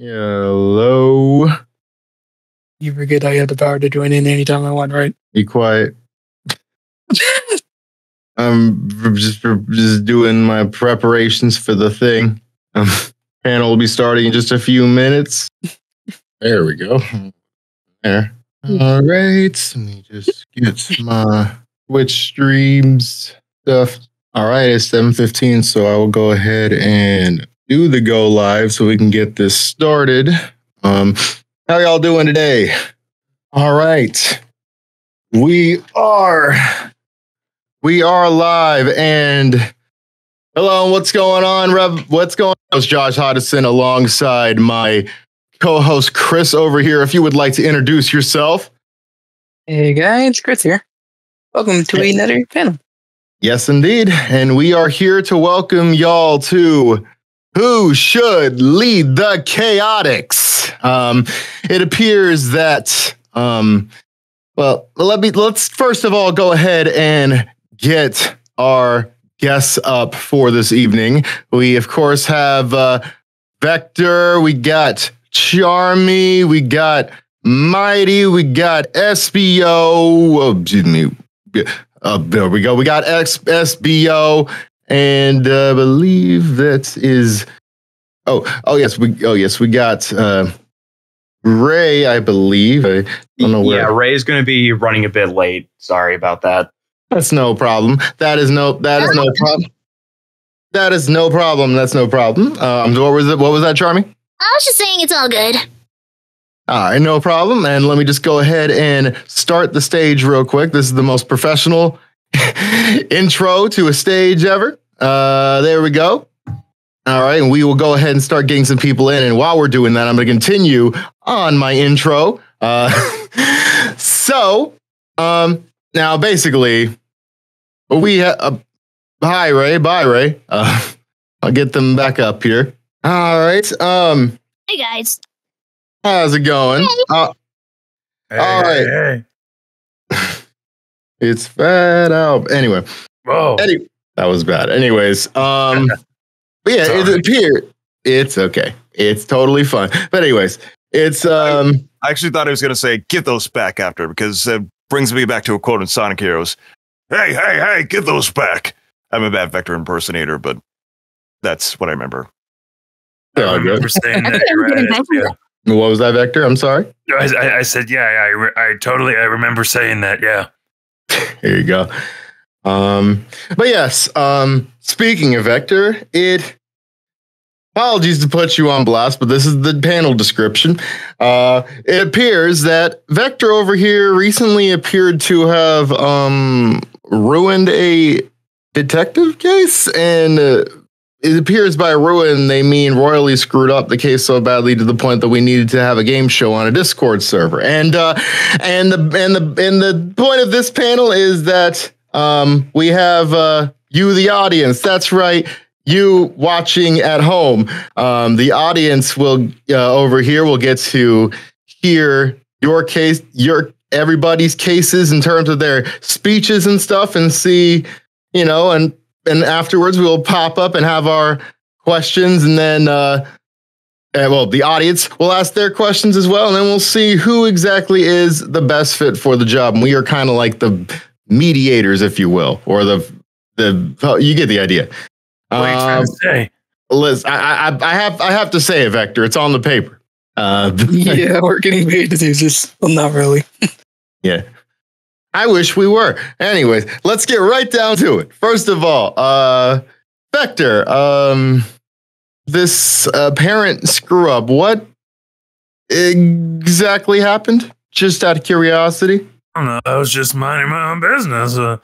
Hello. You forget I have the power to join in anytime I want, right? Be quiet. I'm just just doing my preparations for the thing. Um, panel will be starting in just a few minutes. There we go. There. All right. Let me just get my Twitch streams stuff. All right, it's 7:15, so I will go ahead and do the go live so we can get this started. Um, how y'all doing today? All right. We are we are live and hello, what's going on, Rev? What's going on? It's Josh Hodgeson alongside my co-host Chris over here. If you would like to introduce yourself. Hey guys, Chris here. Welcome to another panel. Yes, indeed. And we are here to welcome y'all to Who Should Lead the Chaotix. Um, it appears that, um, well, let me, let's first of all go ahead and get our guests up for this evening. We, of course, have uh, Vector, we got Charmy, we got Mighty, we got Espio, oh, excuse me, uh, there we go. We got Espio, and uh, I believe that is. Oh, oh yes, we. Oh yes, we got uh, Ray. I believe. I don't know where. Yeah, Ray's going to be running a bit late. Sorry about that. That's no problem. That is no. That is no problem. That is no problem. That's no problem. Um, what was it? What was that, Charmy? I was just saying it's all good. All right, no problem. And let me just go ahead and start the stage real quick. This is the most professional intro to a stage ever. Uh, there we go. All right, and we will go ahead and start getting some people in. And while we're doing that, I'm going to continue on my intro. Uh, so, um, now basically, we ha- uh, hi Ray, bye Ray. Uh, I'll get them back up here. All right. Um, Hey guys. how's it going? Uh, Hey, All right. hey, hey. It's fat out. Anyway, Whoa. any, that was bad. Anyways, um, but yeah, it Sorry. appeared it's okay. It's totally fine. But anyways, it's um, I actually thought I was going to say, give those back after, because it brings me back to a quote in Sonic Heroes. Hey, hey, hey, give those back. I'm a bad Vector impersonator, but that's what I remember. I all remember good. saying I that. you're right, yeah. What was that, Vector? I'm sorry. I, I, I said, yeah, I, I totally, I remember saying that. Yeah. Here you go. Um, but yes, um, speaking of Vector, it apologies to put you on blast, but this is the panel description. Uh, it appears that Vector over here recently appeared to have um ruined a detective case, and uh, it appears by ruin they mean royally screwed up the case so badly to the point that we needed to have a game show on a Discord server. And uh, and the and the and the point of this panel is that um, we have uh, you, the audience. That's right. You watching at home. Um, the audience will uh, over here will get to hear your case, your everybody's cases in terms of their speeches and stuff, and see, you know, and and afterwards we will pop up and have our questions, and then uh, well, the audience will ask their questions as well, and then we'll see who exactly is the best fit for the job. And we are kind of like the mediators, if you will, or the the oh, you get the idea. What are you trying Um, to say? Liz, I, I I have I have to say it, Vector. It's on the paper. Uh, yeah, we're getting paid to do this. Well, not really. yeah. I wish we were. Anyways, let's get right down to it. First of all, uh, Vector, um, this apparent screw up. What exactly happened? Just out of curiosity. I don't know. I was just minding my own business. Uh,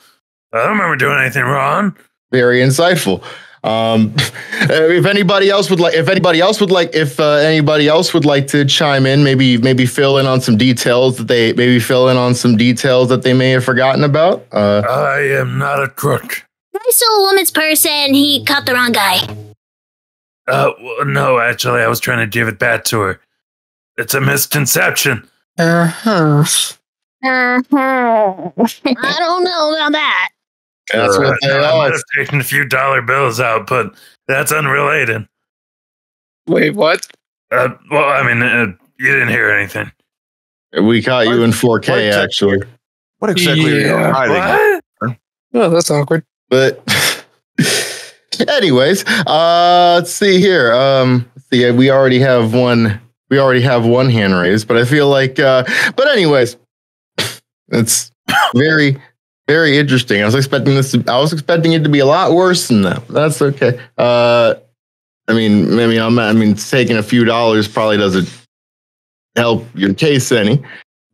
I don't remember doing anything wrong. very insightful. Um, if anybody else would like, if anybody else would like, if uh, anybody else would like to chime in, maybe maybe fill in on some details that they maybe fill in on some details that they may have forgotten about. Uh, I am not a crook. I stole a woman's purse and he caught the wrong guy. Uh, well, no, actually, I was trying to give it back to her. It's a misconception. Uh-huh. I don't know about that. that's what they I all. might have taken a few dollar bills out, but that's unrelated. Wait, what? Uh, well, I mean, uh, you didn't hear anything. We caught you in 4K What actually, What exactly are you Yeah. hiding? What? Oh, that's awkward. but anyways, uh, let's see here. Um, let's see, we already have one. We already have one hand raised, but I feel like. Uh, but anyways, it's very, very interesting. I was expecting this. To, I was expecting it to be a lot worse than that. That's okay. Uh, I mean, I mean, I'm, I mean, taking a few dollars probably doesn't help your case any,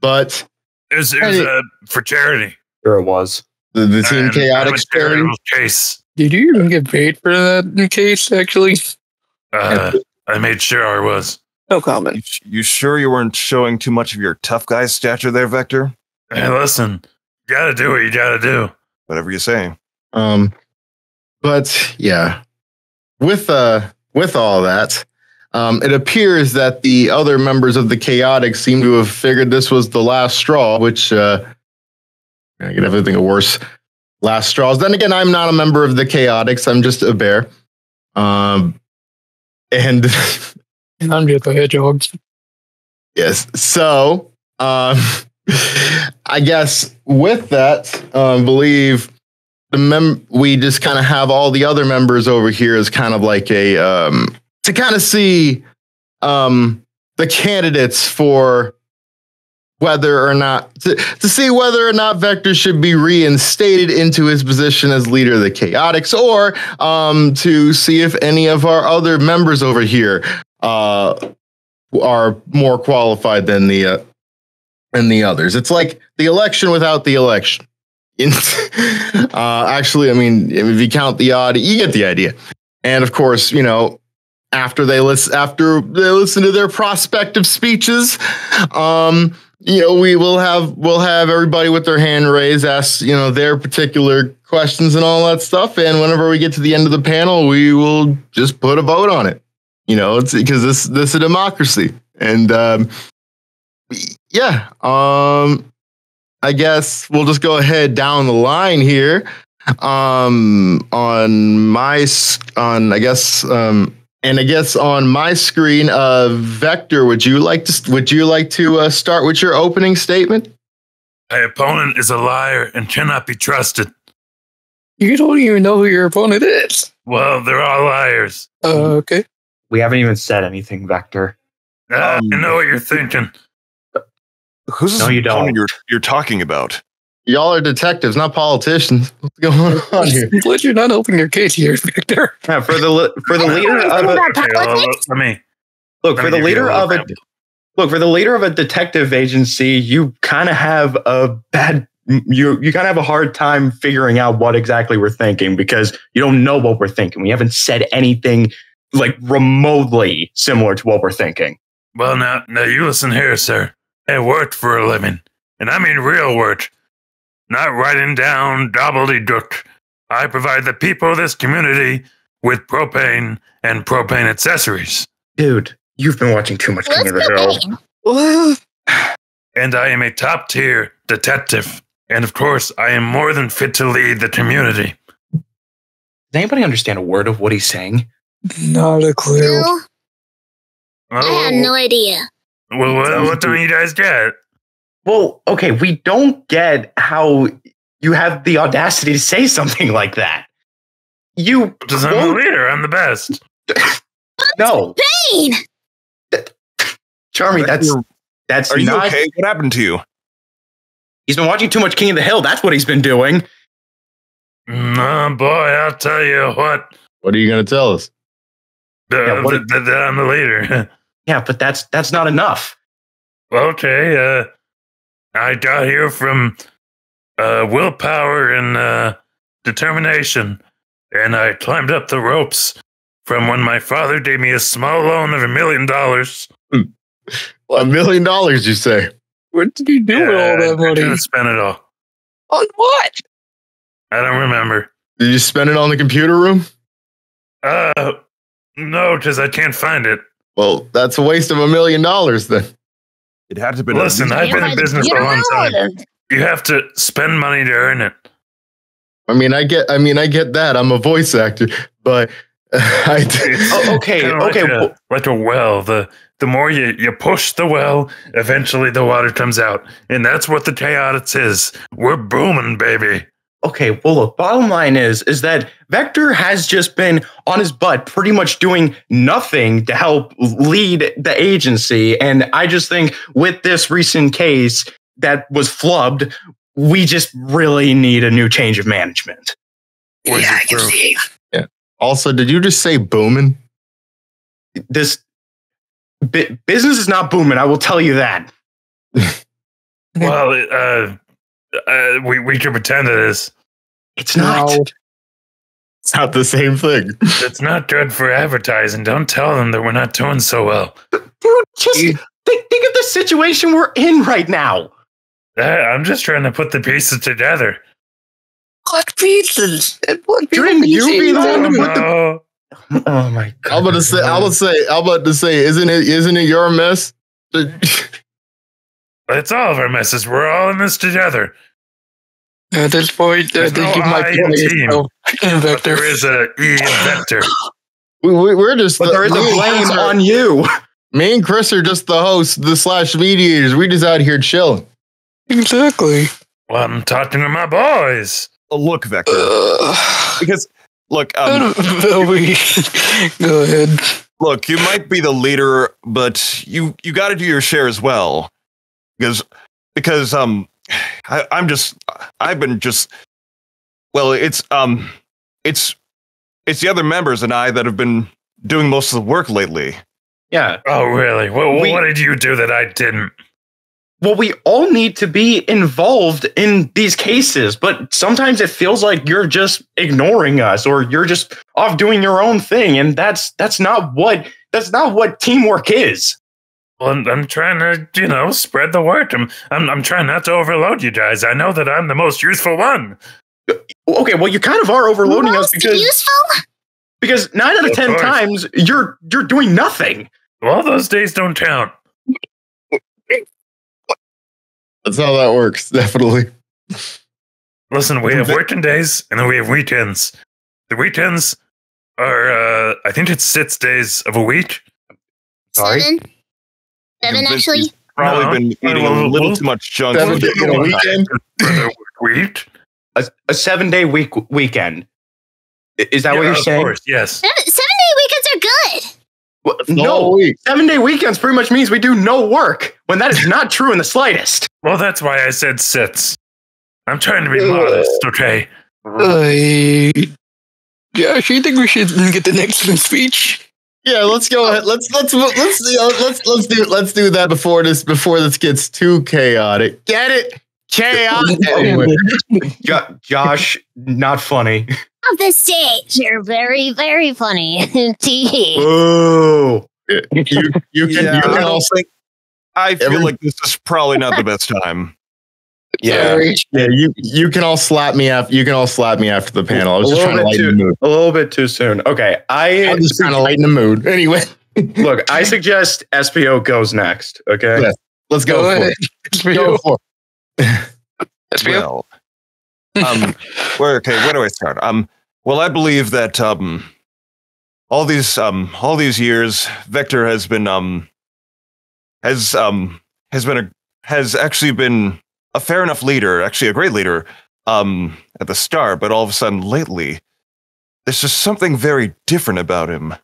but It was, it was Hey. uh, for charity. Sure it was. the, the Team I'm- I'm Chaotic charity. case. Did you even get paid for that case, actually? Uh, I made sure I was. No You, comment. you sure you weren't showing too much of your tough guy stature there, Vector? Hey, listen, you gotta do what you gotta do. Whatever you say. Um, but yeah, with uh, with all that, um, it appears that the other members of the Chaotic seem to have figured this was the last straw, which uh, I could ever think of worse last straws. Then again, I'm not a member of the Chaotix. I'm just a bear. Um, and And I'm just a hedgehog. Yes. So, um, I guess with that, um, believe the mem we just kind of have all the other members over here as kind of like a um, to kind of see um, the candidates for whether or not to, to see whether or not Vector should be reinstated into his position as leader of the Chaotix, or um, to see if any of our other members over here uh, are more qualified than the uh, than the others. It's like the election without the election. uh, actually, I mean, if you count the odd, you get the idea. And of course, you know, after they listen, after they listen to their prospective speeches, um, you know, we will have we'll have everybody with their hand raised, ask you know their particular questions and all that stuff. And whenever we get to the end of the panel, we will just put a vote on it. You know, it's because this this is a democracy, and um, yeah, um, I guess we'll just go ahead down the line here. Um, on my on I guess um, and I guess on my screen, uh, Vector, would you like to would you like to uh, start with your opening statement? My opponent is a liar and cannot be trusted. You don't even know who your opponent is. Well, they're all liars. Uh, okay. We haven't even said anything, Vector. Um, I know what you're thinking. Who's No, this you don't. You're, you're talking about? Y'all are detectives, not politicians. What's going on here? I'm glad you're not helping your case here, Vector. Yeah, for the li- for the leader of a, Okay, well, let me look let for me the leader a of a bit. look for the leader of a detective agency. You kind of have a bad you you kind of have a hard time figuring out what exactly we're thinking because you don't know what we're thinking. We haven't said anything like remotely similar to what we're thinking. Well, now, now you listen here, sir. I work for a living, and I mean real work, not writing down gobbledygook. I provide the people of this community with propane and propane accessories, Dude, you've been watching too much King Let's of the. Hill. And I am a top tier detective. And of course, I am more than fit to lead the community. Does anybody understand a word of what he's saying? not a clue. No, I had Oh, no idea. Well, what, what don't you guys get? Well, okay, we don't get how you have the audacity to say something like that. You Because I'm the leader, I'm the best. no, Pain. Charmy. That's that's Are you not. okay? What happened to you? He's been watching too much King of the Hill. That's what he's been doing. No, boy, I'll tell you what. What are you going to tell us? Uh, Yeah, what- that, that- that I'm the leader. Yeah, but that's that's not enough. okay, uh, I got here from uh, willpower and uh, determination, and I climbed up the ropes from when my father gave me a small loan of a million dollars. A million dollars, you say? What did you do with all I that money? didn't spend it all. On what? I don't remember. Did you spend it on the computer room? Uh, no, because I can't find it. Well, that's a waste of a million dollars then. It had to have been. Listen, I've been in business You a long time. You have to spend money to earn it. I mean, I get, I mean, I get that. I'm a voice actor, but I did. Oh, okay, kinda okay, Like a, well- like a well. The the more you, you push the well, eventually the water comes out, and that's what the chaotix is. We're booming, baby. Okay, well, look, bottom line is is that Vector has just been on his butt, pretty much doing nothing to help lead the agency. And I just think with this recent case that was flubbed, we just really need a new change of management. Yeah, I can through? see. Yeah. Also, did you just say booming? This bu- business is not booming. I will tell you that. Well, uh, uh, we we can pretend it is. It's not. No. It's not the same thing. It's not good for advertising. Don't tell them that we're not doing so well. Dude, just You- think, think of the situation we're in right now. Uh, I'm just trying to put the pieces together. What pieces? What Shouldn't you be the one to Oh, put the- Oh my god. I'm about to say. I'm about to say. I'm about to say. Isn't it? Isn't it your mess? It's all of our messes. We're all in this together. At this point, uh, There's they no give my I in place, team. so, Vector. There is a E in Vector. we, we, we're just. But there is a blame are- on you. Me and Chris are just the hosts, the slash mediators. We just out here chilling. Exactly. Well, I'm talking to my boys. Uh, Look, Vector, Uh, because look, um, Velby, go ahead. look, you might be the leader, but you you got to do your share as well, because because um, I, I'm just I've been just well, it's um, it's it's the other members and I that have been doing most of the work lately. Yeah. Oh, really? Well, We- what did you do that I didn't? Well, we all need to be involved in these cases, but sometimes it feels like you're just ignoring us or you're just off doing your own thing. And that's that's not what that's not what teamwork is. Well, I'm, I'm trying to, you know, spread the word. I'm, I'm, I'm trying not to overload you guys. I know that I'm the most useful one. Okay, well you kind of are overloading us because useful? because nine out of Of ten course. times you're you're doing nothing. Well, those days don't count. That's how that works. Definitely. Listen, we have working days and then we have weekends. The weekends are, uh, I think it's six days of a week. Sorry? Seven? Seven, Convinced actually? he's Probably No. been eating a little too much junk Seven food. days in a weekend. For the work. A, a seven day week weekend. Is that what you're of saying? course, yes. Seven, seven day weekends are good. Well, no, week. seven day weekends pretty much means we do no work when that is not true in the slightest. Well, that's why I said sits. I'm trying to be modest, okay? Uh, Josh, you think we should get the next speech? Yeah, let's go ahead. Let's let's let's you know, let's let's do let's do that before this before this gets too chaotic. Get it? Chaotic. Anyway, Jo- Josh, not funny. Off the stage. You're very, very funny. Tee. Ooh. you you can you Yeah, I can don't also I feel Every- like this is probably not the best time. Sorry. yeah you you can all slap me after you can all slap me after the panel. I was A just little trying to bit lighten the mood. A little bit too soon. Okay, I I'm just trying to lighten the mood. Anyway, look. I suggest Espio goes next. Okay. Yes. let's go, Go for it. Go for Let's be Well, um, where okay, where do I start? Um, well, I believe that um, all these um, all these years, Vector has been um, has um, has been a has actually been a fair enough leader, actually a great leader, um, at the start, but all of a sudden lately, there's just something very different about him,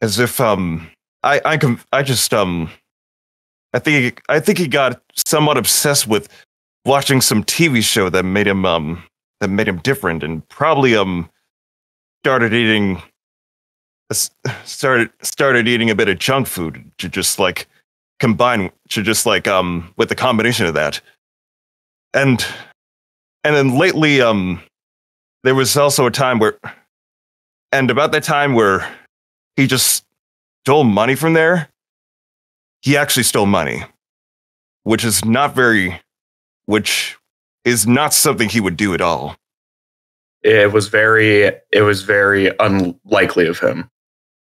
as if um, I I can I just um, I think I think he got somewhat obsessed with watching some TV show that made him um that made him different and probably um started eating started started eating a bit of junk food to just like combine to just like um with the combination of that and and then lately um there was also a time where and about that time where he just stole money from there he actually stole money which is not very which is not something he would do at all. It was very. It was very unlikely of him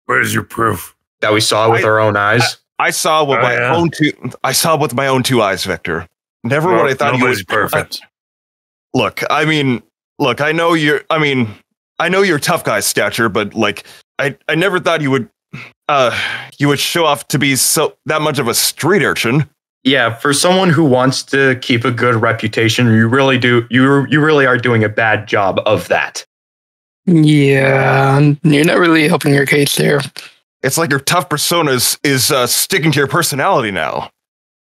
Where's your proof? that we saw with I- our own eyes. I saw with Oh, my yeah. own two. I saw with my own two eyes, Vector. Never what I thought he Nobody's was perfect. Look, I mean, look, I know you're. I mean, I know you're tough guy stature, but like, I I never thought you would uh you would show off to be so that much of a street urchin. Yeah, for someone who wants to keep a good reputation, you really do. You you really are doing a bad job of that. Yeah, you're not really helping your case there. It's like your tough persona is, is uh, sticking to your personality now.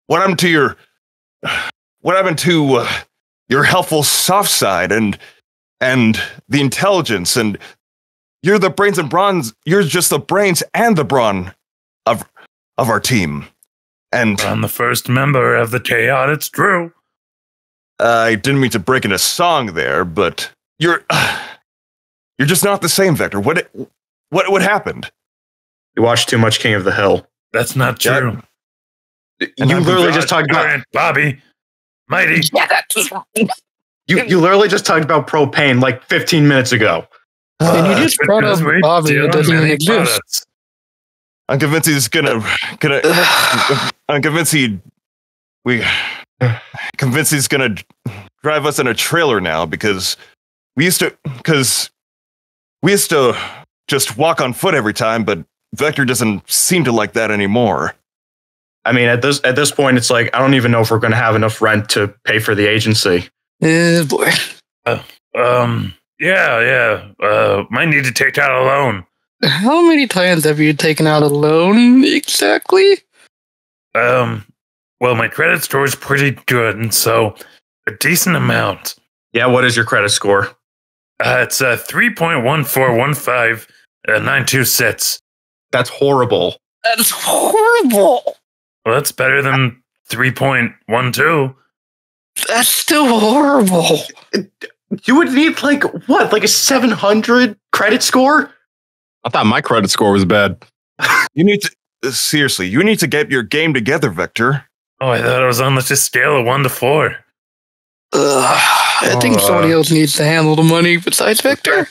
What happened to your what happened to uh, your helpful soft side and and the intelligence and you're the brains and bronze you're just the brains and the brawn of of our team and I'm the first member of the chaos. It's true. i didn't mean to break into song there but you're you're just not the same vector what what what happened You watched too much King of the Hill. That's not Yeah. true. You I'm literally just talked about darn Bobby. Mighty. Yeah, that's you. You literally just talked about propane like 15 minutes ago. Uh, and you just brought up Because Bobby do that doesn't even exist. i'm convinced he's gonna gonna i'm convinced he we convinced he's gonna drive us in a trailer now because we used to because we used to just walk on foot every time but vector doesn't seem to like that anymore I mean, at this at this point, it's like I don't even know if we're going to have enough rent to pay for the agency. Eh, boy. Um. Yeah. Yeah. Uh. Might need to take out a loan. How many times have you taken out a loan exactly? Um. Well, my credit score is pretty good, and so a decent amount. Yeah, what is your credit score? Uh, it's uh three point one four one five uh, nine two sets. That's horrible. That's horrible. Well, that's better than three point one two. That's still horrible. You would need like what, like a 700 credit score? I thought my credit score was bad. you need to uh, seriously you need to get your game together vector Oh, I thought it was on just a scale of one to four. Ugh, I think Uh. somebody else needs to handle the money besides Vector.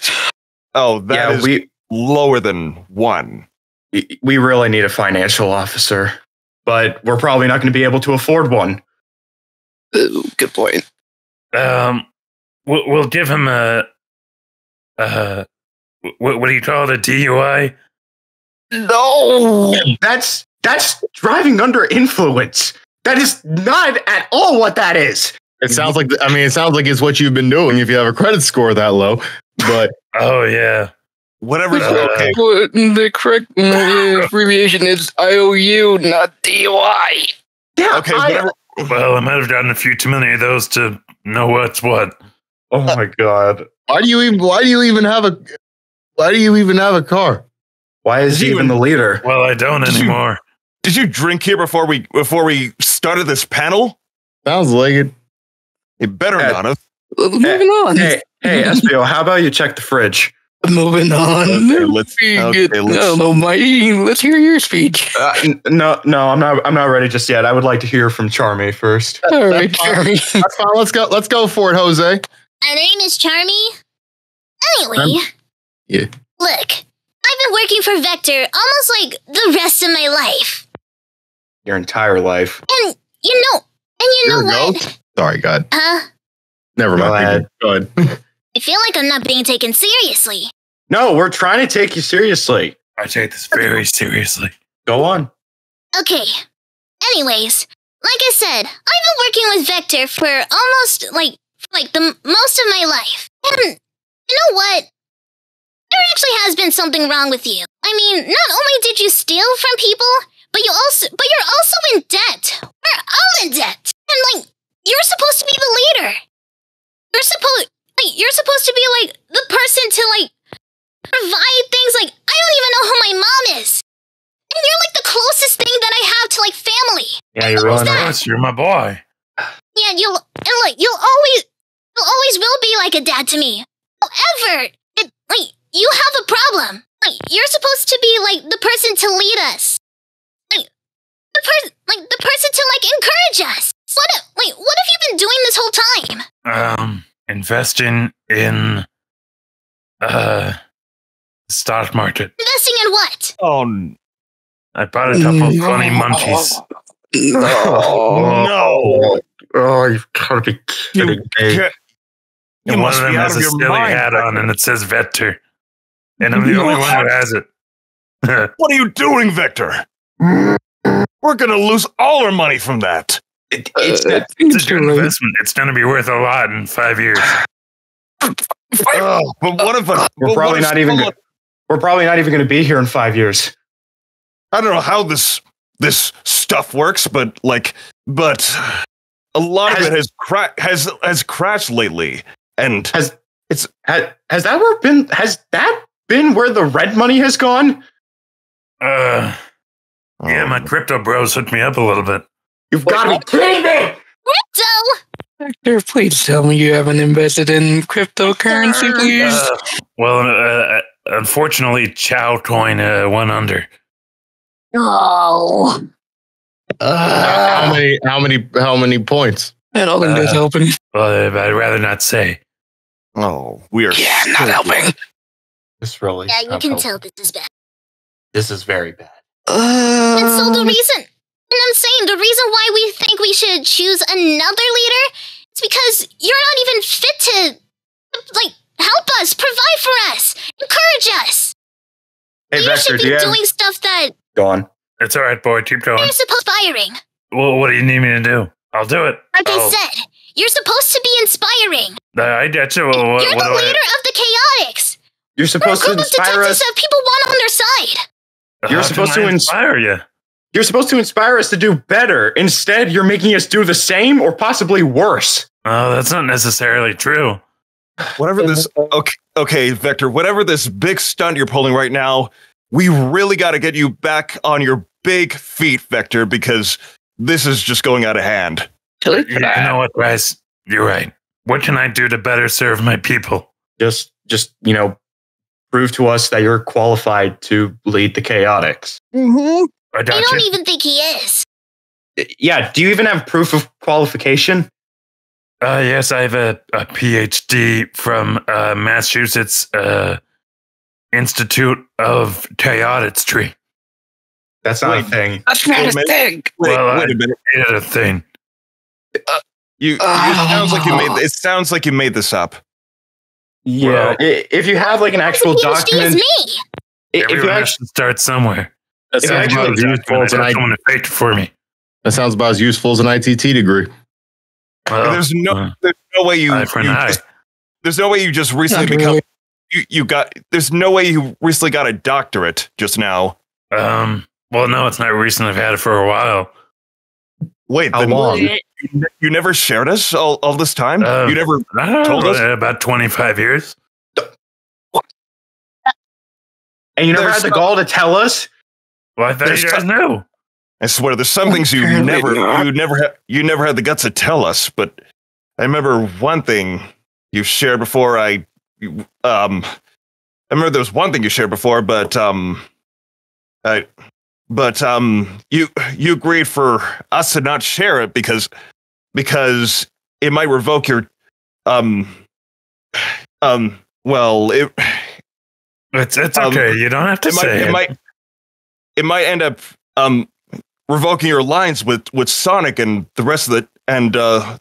oh that yeah, is we lower than one we really need a financial officer, but we're probably not going to be able to afford one. Uh, good point. Um, we'll, we'll give him a, uh, what, what do you call it? A DUI? No. That's that's driving under influence. That is not at all what that is. It sounds like I mean, it sounds like it's what you've been doing if you have a credit score that low. But Oh yeah. Whatever's Uh, okay the correct uh, abbreviation is IOU, not DUI. Yeah. okay I- whatever Well, I might have gotten a few too many of those to know what's what. oh my god. why do you even why do you even have a why do you even have a car? Why is Did he even even- the leader? Well, I don't Did you- anymore. did you drink here before we before we started this panel Sounds like it. you better Uh, not have Uh, Moving on. Hey, hey, Espio, how about you check the fridge? Moving on. Okay, let's- okay, let's- No, no, Mighty, let's hear your speech. Uh, no, no, I'm not. I'm not ready just yet. I would like to hear from Charmy first. All right, fine. That's fine. Let's go. Let's go for it, Jose. My name is Charmy. Anyway, Um, yeah. look, I've been working for Vector almost like the rest of my life. Your entire life. And you know, and you Here know we go. what? Sorry, God. Huh? Never Go mind. ahead. Go ahead. I feel like I'm not being taken seriously. No, we're trying to take you seriously. I take this very seriously. Go on. Okay. Anyways, like I said, I've been working with Vector for almost like like the most of my life. And you know what? There actually has been something wrong with you. I mean, not only did you steal from people, but you also but you're also in debt. We're all in debt. And like you're supposed to be the leader. You're supposed like you're supposed to be like the person to like provide things like I don't even know who my mom is. And you're like the closest thing that I have to like family. Yeah, you're really nice. You're my boy. Yeah, you'll and like you'll always you'll always will be like a dad to me. However, it like you have a problem. Like you're supposed to be like the person to lead us. Like the person like the person to like encourage us. So what wait, what have you been doing this whole time? Um, investing in uh stock market. Investing in what? oh I bought a couple of funny monkeys. No. no Oh, you've got to be kidding me. You And one must of them be out has of a your silly mind hat on and it says Vector. and I'm the only one who has it. What are you doing, Vector? We're gonna lose all our money from that. It, it's Uh, it's a good investment. It's going to be worth a lot in five years. Oh, but what if I, We're probably not even. someone- We're probably not even going to be here in five years. I don't know how this this stuff works, but like, but a lot Has- of it has cra- has has crashed lately, and Has It's- has, has that where been? Has that been where the red money has gone? Uh, yeah, my crypto bros hooked me up a little bit. You've got to be kidding me! So, Vector, please tell me you haven't invested in cryptocurrency, please. Uh, well, uh, unfortunately, Chow Coin uh, went under. oh, how many? How many? How many points? That all in this uh, helping. Well, I'd rather not say. oh, we are Yeah, not helping. This really. yeah, you can helpful. tell this is bad. This is very bad. And so the Uh, reason, and I'm saying the reason why we think we should choose another leader is because you're not even fit to, like, help us, provide for us, encourage us. Hey, you Vector, should do be you have? doing stuff that Go on. It's all right, boy. Keep going. you're supposed to be inspiring. Well, what do you need me to do? I'll do it. Like I Oh, said, you're supposed to be inspiring. I get you. Well, what, you're what the do I- leader of the Chaotix. You're We're a supposed to group of inspire detectives us. that people want on their side. You're how supposed can to I ins- inspire you. You're supposed to inspire us to do better. Instead, you're making us do the same or possibly worse. Oh, that's not necessarily true. whatever this. Okay, okay, Vector. Whatever this big stunt you're pulling right now, we really got to get you back on your big feet, Vector, because this is just going out of hand. click You that. know what, Bryce? You're right. What can I do to better serve my people? Just, just you know, prove to us that you're qualified to lead the chaotix. Mm-hmm. I I don't you. even think he is. Yeah. Do you even have proof of qualification? Uh, yes, I have a, a PhD from uh, Massachusetts uh, Institute of Chaotistry. That's not Wait. a thing. That's not Wait a a thing. Wait, Well, wait I- a minute. Made it a thing. You, it sounds like you made. It sounds like you made this up. Yeah. Well- if you have like an actual the PhD is document, me. if Everyone you actually, start somewhere. That sounds about as useful as an have I- someone to fake it for me. That sounds about as useful as an ITT degree. Well, there's no. uh, there's no way you. eye for an you just- there's no way you just recently Not become. really. You, you got. There's no way you recently got a doctorate just now. Um, well, no, it's not recent. I've had it for a while. Wait, How long? You, you never shared us all, all this time. Uh, you never. Told know, us? about 25 years. and you never There's had the gall to tell us. Well, I thought There's you guys some- knew. I swear, there's some things you never, you never, ha- you never had the guts to tell us. But I remember one thing you shared before. I, um, I remember there was one thing you shared before, but um, I, but um, you you agreed for us to not share it because because it might revoke your um um well it It's it's Um, okay. you don't have to it might say it might it might end up um revoking your alliance with with Sonic and the rest of the and uh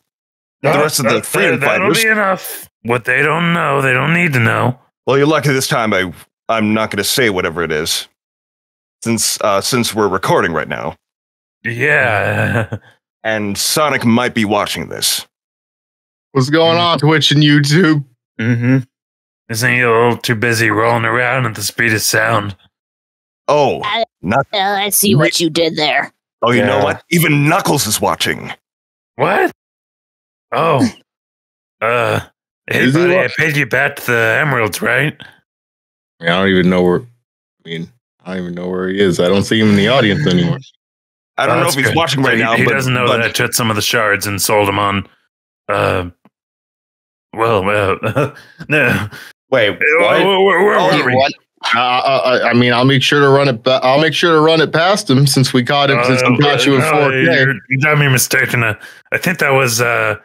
the rest of the that- freedom that, that'll fighters. be enough. What they don't know, they don't need to know. well you're lucky this time I I'm not going to say whatever it is since uh since we're recording right now Yeah. and Sonic might be watching this. What's going on Twitch and YouTube? Mm-hmm. Isn't he a little too busy rolling around at the speed of sound? Oh, not Uh, I see what you did there. oh you know what? Even Knuckles is watching. What? Oh. Uh, hey, Is he buddy, I paid you back the emeralds, right? I, mean, I don't even know where. I mean, I don't even know where he is. I don't see him in the audience anymore. I don't Oh, know if he's good. watching So right he, now He but, doesn't know but that I took some of the shards and sold them on. Uh, well, uh, no. Wait, Where, what? where, where Oh, were we? What? Uh, uh, I mean, I'll make sure to run it. I'll make sure to run it past him since we caught him. since we Uh, caught you in no, 4K. you're- got me mistaken. Uh, I think that was uh,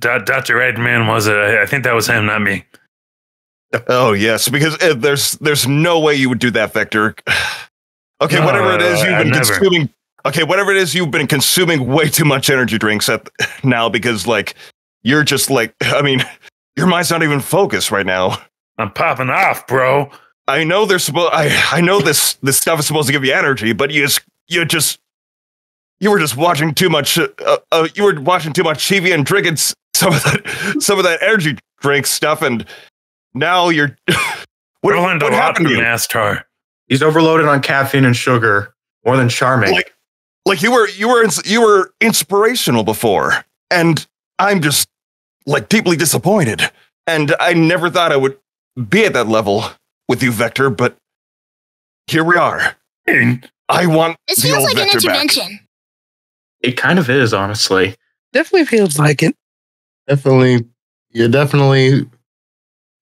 Do- Dr. Eggman, was it? I, I think that was him, not me. Oh yes, because uh, there's there's no way you would do that, Vector. okay, No, whatever it is uh, you've I've been never. consuming. Okay, whatever it is you've been consuming way too much energy drinks at now because like you're just like I mean your mind's not even focused right now. I'm popping off, bro. I know they're supposed. I I know this this stuff is supposed to give you energy, but you just you just you were just watching too much. Uh, uh, you were watching too much TV and drinking s- some of that some of that energy drink stuff, and now you're. what I learned what happened to you? NASCAR. He's overloaded on caffeine and sugar, more than charming. Like like you were you were ins- you were inspirational before, and I'm just like deeply disappointed. And I never thought I would be at that level with you, Vector, but here we are. Hmm. I want This feels old like an Vector back. intervention. it kind of is, honestly. Definitely feels like it. Definitely, you definitely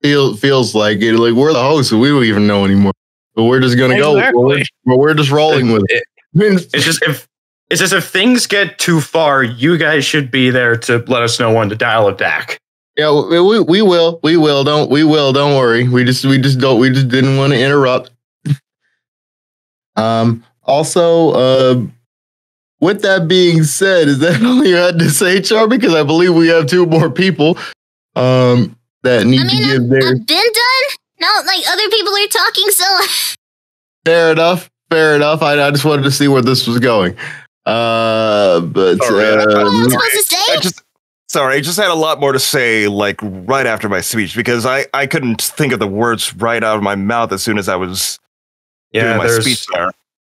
feel feels like it. Like we're the hosts, so we don't even know anymore. But we're just gonna go. We're, but we're just rolling with it. It's just if it's just if things get too far, you guys should be there to let us know when to dial it back. Yeah, we, we we will. We will. Don't we will. Don't worry. We just we just don't we just didn't want to interrupt. um also uh with that being said, is that all you had to say, Char? Because I believe we have two more people um that need I mean, to give their I've been done. No, like other people are talking, so fair enough. Fair enough. I, I just wanted to see where this was going. Uh but Sorry, I- what am I supposed to say? I just sorry, I just had a lot more to say like right after my speech because I I couldn't think of the words right out of my mouth as soon as I was doing my speech there.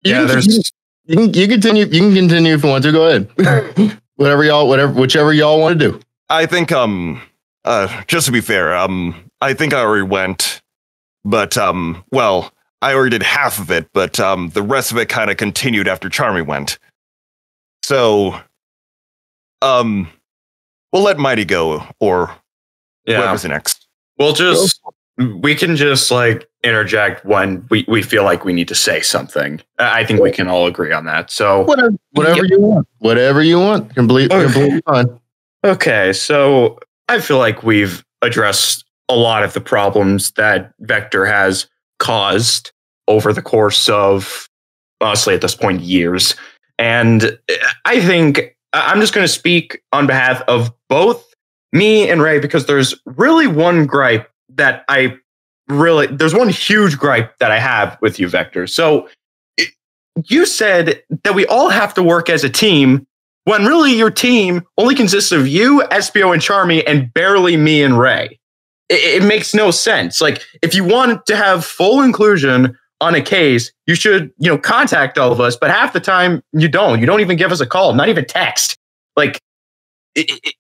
yeah, there's you can you continue you can continue if you want to. Go ahead. whatever y'all whatever whichever y'all want to do. I think um uh just to be fair, um I think I already went but um well, I already did half of it, but um the rest of it kind of continued after Charmy went. So um we'll let Mighty go or yeah. whoever's next. We'll just we can just like interject when we, we feel like we need to say something. I I think we can all agree on that. So Whatever whatever you want. Whatever you want. Complete Okay. completely fine. Okay, so I feel like we've addressed a lot of the problems that Vector has caused over the course of, honestly, at this point, years. And I think I- I'm just going to speak on behalf of both me and Ray because there's really one gripe that I really, there's one huge gripe that I have with you, Vector. So it- you said that we all have to work as a team when really your team only consists of you, Espio, and Charmy, and barely me and Ray. It, it makes no sense. Like, if you want to have full inclusion on a case, you should, you know, contact all of us. But half the time, you don't. You don't even give us a call, not even text. Like, it, it,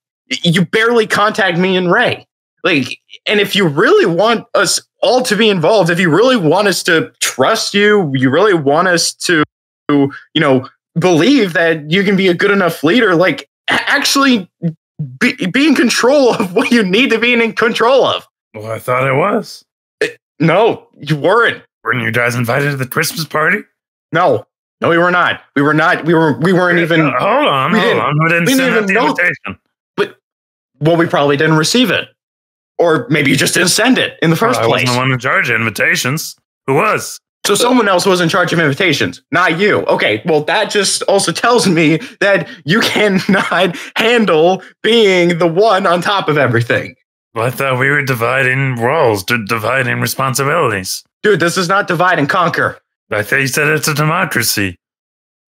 you barely contact me and Ray. Like, and if you really want us all to be involved, if you really want us to trust you, you really want us to, you know, believe that you can be a good enough leader, like actually be, be in control of what you need to be in control of. Well, I thought I was. Uh, no, you weren't. Weren't you guys invited to the Christmas party? No, no, we were not. We were not. We were. We weren't even. Uh, hold on, we hold didn't- on. Who didn't we didn't even know- invitation? Well, we probably didn't receive it, or maybe you just didn't send it in the first Well, I place. wasn't the one in charge of invitations. Who was? So someone else was in charge of invitations, not you. Okay, well that just also tells me that you cannot handle being the one on top of everything. Well, I thought we were dividing roles, dividing responsibilities. Dude, this is not divide and conquer. I thought you said it's a democracy.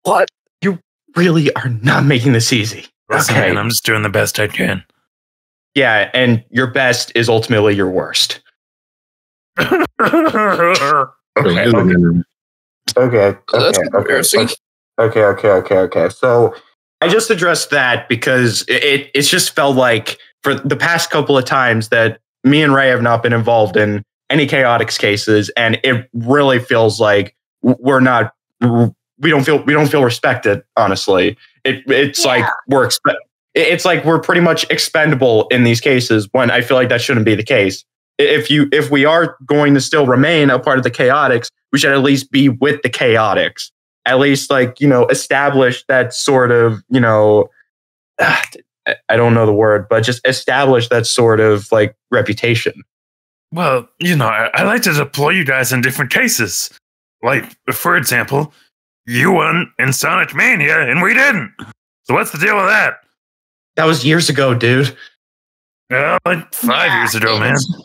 What? You really are not making this easy. Listen, Okay. man, I'm just doing the best I can. Yeah, and your best is ultimately your worst. okay. Okay, okay, okay, That's okay, embarrassing. okay, okay, okay, okay, okay. So I just addressed that because it, it it's just felt like for the past couple of times that me and Ray have not been involved in any chaotix cases, and it really feels like we're not we don't feel we don't feel respected. Honestly, it it's like we're expe- it's like we're pretty much expendable in these cases when I feel like that shouldn't be the case. If you if we are going to still remain a part of the chaotix, we should at least be with the chaotix. At least like, you know, establish that sort of, you know, I don't know the word, but just establish that sort of like reputation. Well, you know, I, I like to deploy you guys in different cases. Like, for example, you won in Sonic Mania and we didn't. So what's the deal with that? That was years ago, dude. Well, like five Yeah, years ago, man. it's-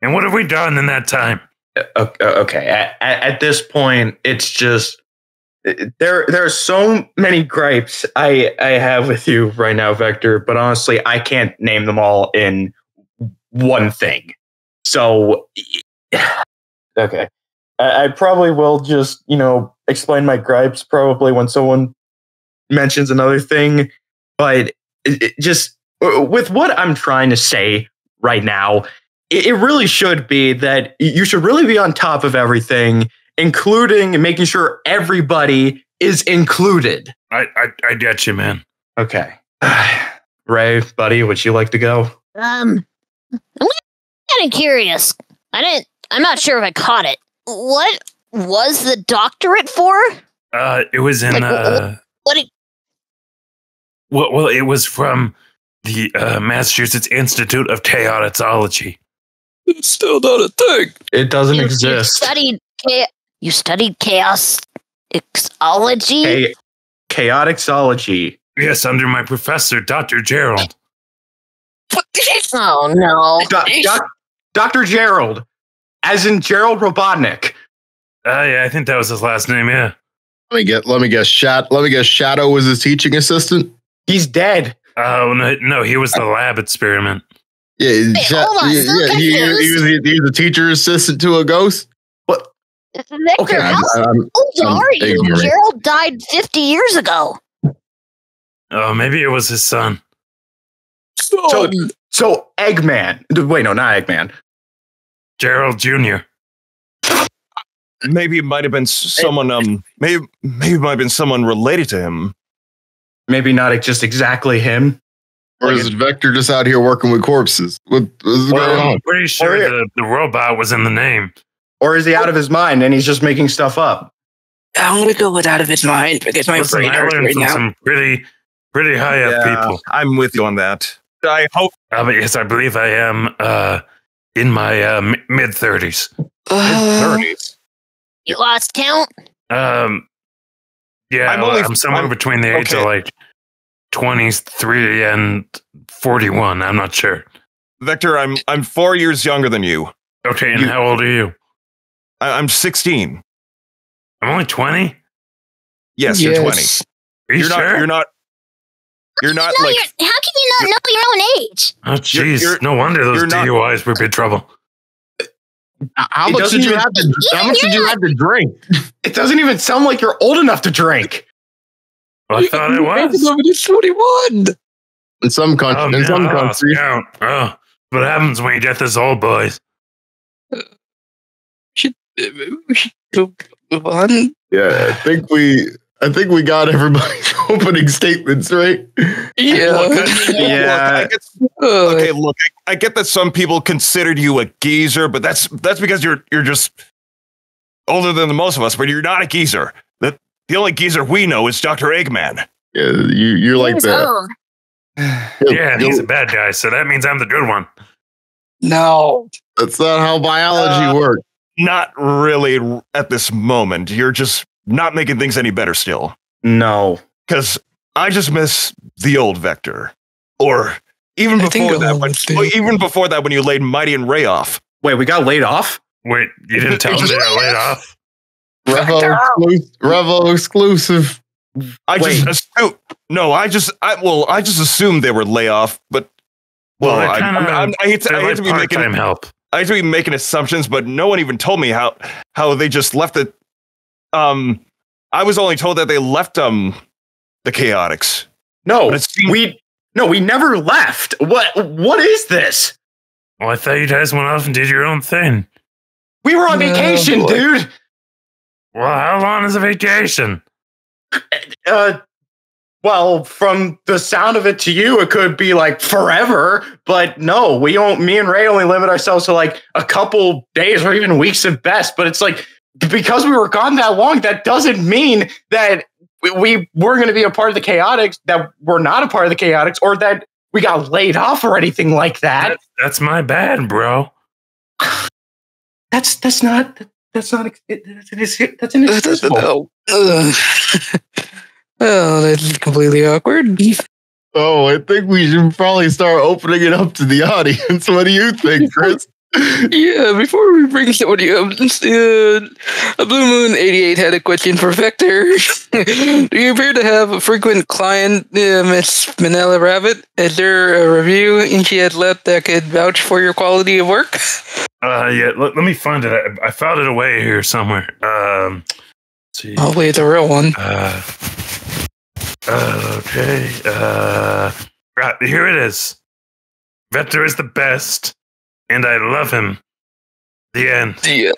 And what have we done in that time? Uh, okay at, at, at this point it's just there there are so many gripes i i have with you right now vector but honestly i can't name them all in one thing so okay. I, I probably will just you know explain my gripes probably when someone mentions another thing but it, it just with what i'm trying to say right now it, it really should be that you should really be on top of everything including making sure everybody is included. I, I, I get you, man. okay. Ray buddy would you like to go? Um, I'm kind of curious. I didn't. I'm not sure if I caught it. What was the doctorate for? Uh, it was in Like, uh, What? It, well, well, it was from the uh, Massachusetts Institute of Chaotixology. It's still not a thing. it doesn't you, you exist studied. cha- You studied chaos ology. hey chaotixology Yes, under my professor, Dr. Gerald. Oh no! Doc- Doc- dr gerald as in gerald robotnik Uh, yeah, I think that was his last name. Yeah. Let me get. Let me guess. Shot. Let me guess. Shadow was his teaching assistant. he's dead Oh no, no, he was the lab experiment. Yeah, Sha- hold on, yeah, still yeah, he, he confused. was he was a teacher assistant to a ghost. Victor, Okay, how I'm- I'm- old I'm are you? ignorant. Gerald died 50 years ago. Oh, maybe it was his son. So, so Eggman. Wait, no, not Eggman. Gerald Jr. Maybe it might have been someone. Um, maybe maybe it might have been someone related to him. Maybe not just exactly him. or is Vector just out here working with corpses? What, what's going on? I'm pretty sure the, the robot was in the name. Or is he out of his mind and he's just making stuff up? I'm gonna go with out of his mind because my Listen, brain I hurts learned right from now. some pretty, pretty high up people. I'm with you on that. I hope Uh, yes, I believe I am uh, in my uh, mid 30s. Uh, 30s. You lost count? Um, yeah, I'm only- I'm somewhere I'm- between the age of okay. like 23 and 41. I'm not sure. Vector, I'm I'm four years younger than you. Okay, and You- how old are you? I, I'm 16. I'm only 20. Yes, you're 20. Are you You're sure? not. You're not. You're not No, like. you're, how can you not know your own age? oh, jeez. No wonder those you're not- DUIs were big trouble. How much did you have to? How much did you have to drink? It doesn't even sound like you're old enough to drink. Well, I thought it was. It's 21. In some countries, Oh, in some man, I lost countries, count. Oh, what happens when you get this old, boys? We should go move on. yeah, I think we, I think we got everybody's opening statements right. Yeah. Look, I- Yeah. look, I get, okay, look, I, I get that some people considered you a geezer, but that's that's because you're you're just older than the most of us. But you're not a geezer. The the only geezer we know is Doctor Eggman. Yeah, you, you're like Years that. Yeah, he's a bad guy, so that means I'm the good one. No. That's not how biology Uh, works. Not really at this moment. You're just not making things any better still. No. Because I just miss the old Vector, or even I before that. When, well, even before that, when you laid Mighty and Ray off. Wait, we got laid off? Wait, you didn't tell me I laid off? Revo, exclu- Revo exclusive. I Wait. just assume, no, I just I well, I just assumed they were layoff, but well, Well, I, they're I'm, kinda- I'm, I hate to, I hate like to be making help. I hate to be making assumptions, but no one even told me how how they just left it. Um, I was only told that they left um the Chaotix. No. But it seemed- We no, we never left. What what is this? Well, I thought you guys went off and did your own thing. We were on Oh, vacation, boy. dude. Well, how long is a vacation? Uh well, from the sound of it to you, it could be like forever, but no, we don't. Me and Ray only limit ourselves to like a couple days or even weeks at best. But it's like because we were gone that long, that doesn't mean that we, we were going to be a part of the Chaotix, that we're not a part of the Chaotix, or that we got laid off or anything like that. That, that's my bad, bro. That's that's not that's not that's that's inexcusable. No. Oh, that's completely awkward. Oh, I think we should probably start opening it up to the audience. What do you think, Chris? Yeah, before we bring somebody up, uh, a Blue Moon 88 had a question for Vector. Do you appear to have a frequent client, uh, Miss Vanilla Rabbit? Is there a review and she had left that could vouch for your quality of work? Uh, yeah. Let, let me find it. I, I filed it away here somewhere. Um, see. Hopefully it's a real one. Uh, uh, okay. Uh, right, here it is. Vector is the best, and I love him. The end. Yeah.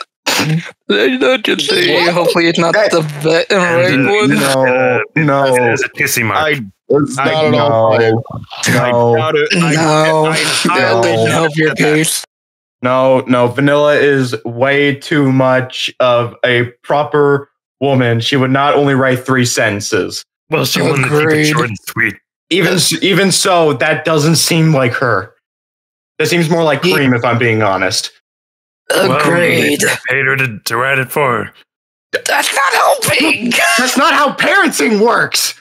There's not just say, hopefully it's not That- the vet right And- one. No, no, There's a kissy mark. I, It's I not at all. no, I no, doubt it. I, No, I, I, that doesn't help your case. no, no. Vanilla is way too much of a proper woman. She would not only write three sentences. well, she wanted to keep it short and sweet. Even even so, that doesn't seem like her. That seems more like Yeah. cream, if I'm being honest. Agreed. Well, I paid her to, to write it for her. That's not helping. That's not how parenting works.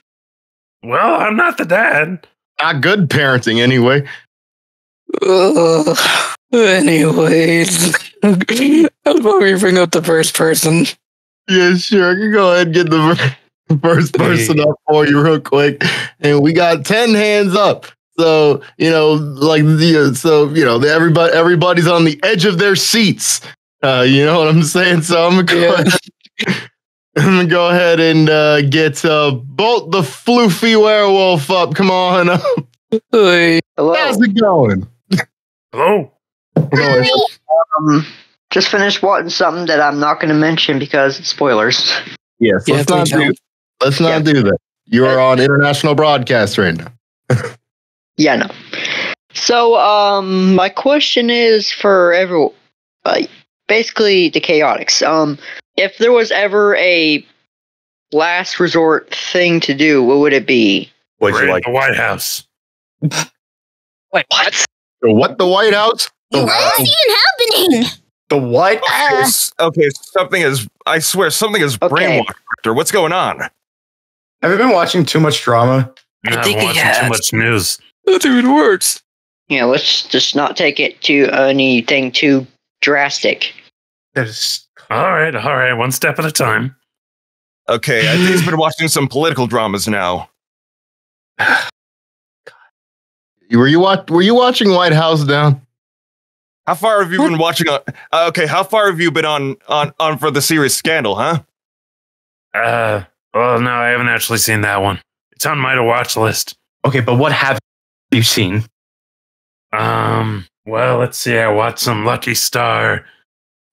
Well, I'm not the dad. Not good parenting anyway. Ugh. anyways, how about we bring up the first person? Yeah, sure. I can go ahead and get the first person up for you real quick. And we got 10 hands up. So, you know, like the uh, so, you know, the, everybody everybody's on the edge of their seats. Uh, you know what I'm saying? So I'm gonna go Yeah. ahead, I'm gonna go ahead and uh, get uh, Bolt the floofy werewolf up. Come on up. Hey, Hello. How's it going? Hello? Going? Um, just finished watching something that I'm not going to mention because it's spoilers. Yes, Yeah, let's not do let's not Yeah. do that. You are on international broadcast right now. Yeah, no. So, um, my question is for everyone, uh, basically the chaotix. Um, if there was ever a last resort thing to do, what would it be? Would you Raid like? the White House. Wait, what? So what the White House? What is even happening? The what? Uh, It's- okay, something is. I swear, something is Okay. brainwashed. Victor. What's going on? Have you been watching too much drama? I Not think he watching has. too much news. That's even worse. Yeah, let's just not take it to anything too drastic. That is. All right, all right, one step at a time. Okay, I think he's been watching some political dramas now. God. Were you watch, Were you watching White House down? How far have you been watching on? Uh, okay, how far have you been on on on for the series Scandal? Huh? Uh, well, no, I haven't actually seen that one. It's on my to watch list. Okay, but what have you seen? Um, well, let's see. I watched some Lucky Star.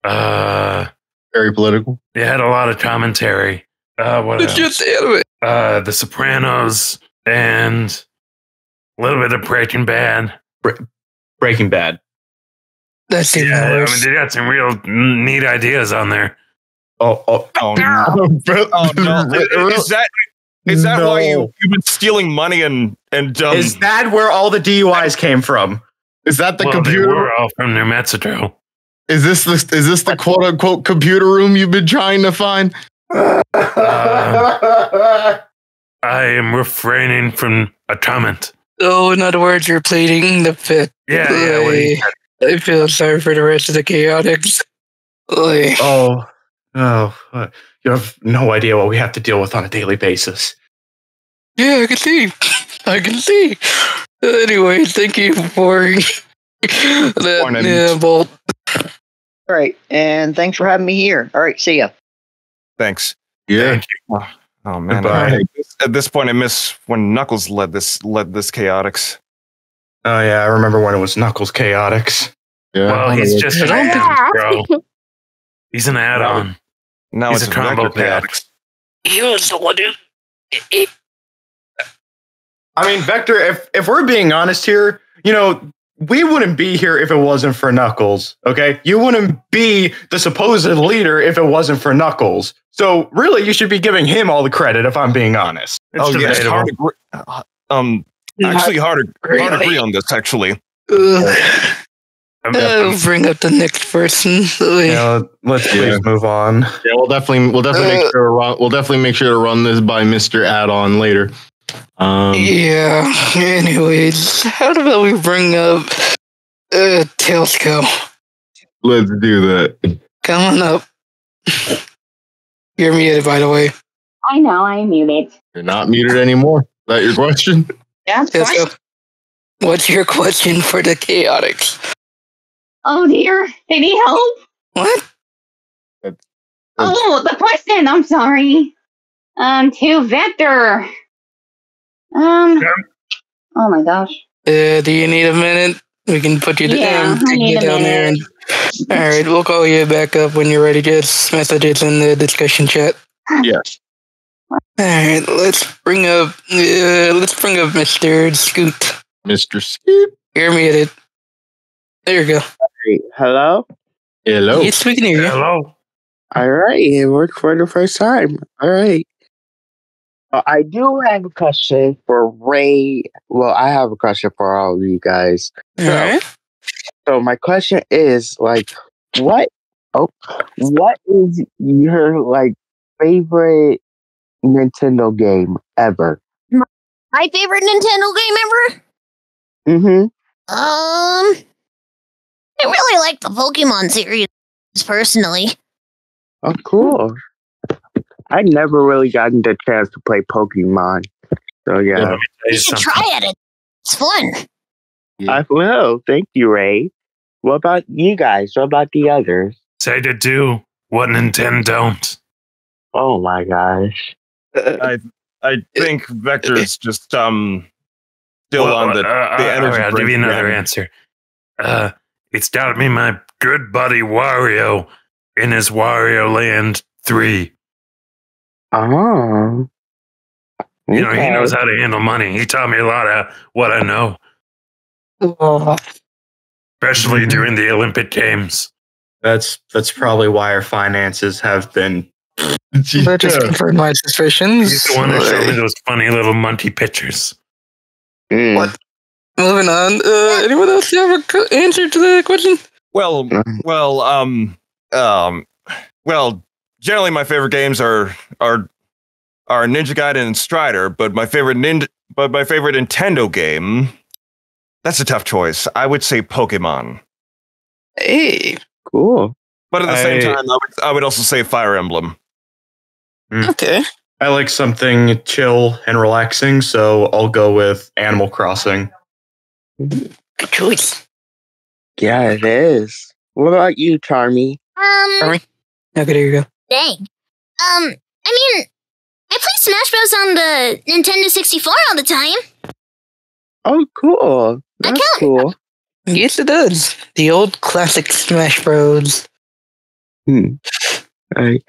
Uh, Very political. they had a lot of commentary. Uh, what It's else? just anime. Uh, The Sopranos and a little bit of Breaking Bad. Breaking Bad. That's even Yeah, I mean, they got some real neat ideas on there. Oh, oh, Oh no! Oh no! Is that is that why you, you've been stealing money and and um? is that where all the DUIs came from? Is that the well, they computer? were all from New Mexico. Is this the is this the quote unquote computer room you've been trying to find? I am refraining from a comment. So, in other words, you're pleading the fifth. Yeah, yeah. what I feel sorry for the rest of the Chaotix. Like, oh, oh, uh, you have no idea what we have to deal with on a daily basis. yeah, I can see. I can see. Anyway, thank you for that Morning. yeah, bolt. All right, and thanks for having me here. All right, see ya. Thanks. Yeah. Thank you. Oh man! Goodbye. I- at this point, I miss when Knuckles led this led this chaotix. Oh yeah, I remember when it was Knuckles Chaotix. Yeah. Well, he's just an I don't add-on, bro. He's an add-on. Now He's it's a combo Vector pack. Chaotix. He was the one who. I mean, Vector, if if we're being honest here, you know, we wouldn't be here if it wasn't for Knuckles. Okay, you wouldn't be the supposed leader if it wasn't for Knuckles. So really, you should be giving him all the credit. If I'm being honest. It's oh yeah, it's hard agree. uh, Um, actually, hard to hard agree on this. Actually, Ugh. I'm- I'll bring up the next person. Like, You know, let's please Yeah. move on. Yeah, we'll definitely we'll definitely make Uh, sure to run, we'll definitely make sure to run this by Mister Add-on later. Um, yeah. Anyways, how about we bring up uh, Tailsco? Let's do that. Come on up. You're muted, by the way. I know, I'm muted. You're not muted anymore. Is that your question? Yeah, it's Let's fine. go. What's your question for the Chaotix? Oh dear, they need help. What? Oh, the question. I'm sorry. Um, to Vector. Um. Yeah. Oh my gosh. Uh, do you need a minute? We can put you Yeah, down. I need a down there. And, all right, we'll call you back up when you're ready. Just message it in the discussion chat. Yes. All right, let's bring up. Uh, let's bring up Mister Scoot. Mr. Scoot. You're muted. There you go. Hello? Hello. Yes, we can hear you. Hello. All right, it worked for the first time. All right. Uh, I do have a question for Ray. Well, I have a question for all of you guys. All right. So my question is like, what? Oh, what is your like favorite Nintendo game ever? My favorite Nintendo game ever? Mm-hmm. Um, I really like the Pokemon series personally. Oh, cool. I never really gotten the chance to play Pokemon. So Let yeah, You you should something. try it. It's fun. I will. Thank you, Ray. What about you guys? What about the others? Say to do what Nintendo don't. Oh my gosh. I I think Vector is just um still Well, on the, uh, the uh, energy. alright, I'll give drink you another answer. Uh, it's gotta be my good buddy Wario in his Wario Land 3. Oh. You know, he knows how to handle money. He taught me a lot of what I know, Oh, especially during the Olympic Games. That's that's probably why our finances have been. that just Yeah. confirmed my suspicions. He's the one that showed me those funny little Monty pictures. Mm. What? Moving on. Uh, anyone else have a co- answer to the question? Well, well, um, um, well. Generally, my favorite games are are are Ninja Gaiden and Strider, but my favorite nin- but my favorite Nintendo game. That's a tough choice. I would say Pokemon, Hey, Cool. but at the same time, I would, I would also say Fire Emblem. okay. I like something chill and relaxing, so I'll go with Animal Crossing. Good choice. Yeah, it is. What about you, Charmy? Um, Sorry. Okay, there you go. dang. Um, I mean, I play Smash Bros. on the Nintendo 64 all the time. Oh, cool. That's count. cool. Yes, it does. The old classic Smash Bros. Hmm. All right.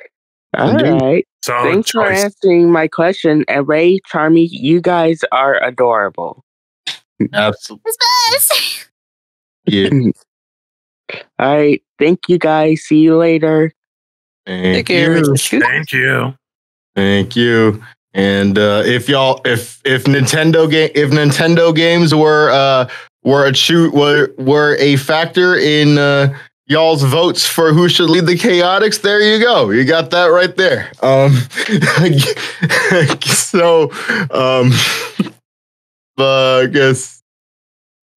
All Indeed. right. Solid Thanks for answering my question. And Ray, Charmy, you guys are adorable. Absolutely. Buzz Buzz! Yeah. All right. Thank you guys. See you later. Take Thank care, you. Mr. Scoot. Thank you. Thank you. And uh, if y'all, if if Nintendo game, if Nintendo games were uh were a shoot were were a factor in uh, y'all's votes for who should lead the Chaotix, there you go. You got that right there. Um, so um, but I guess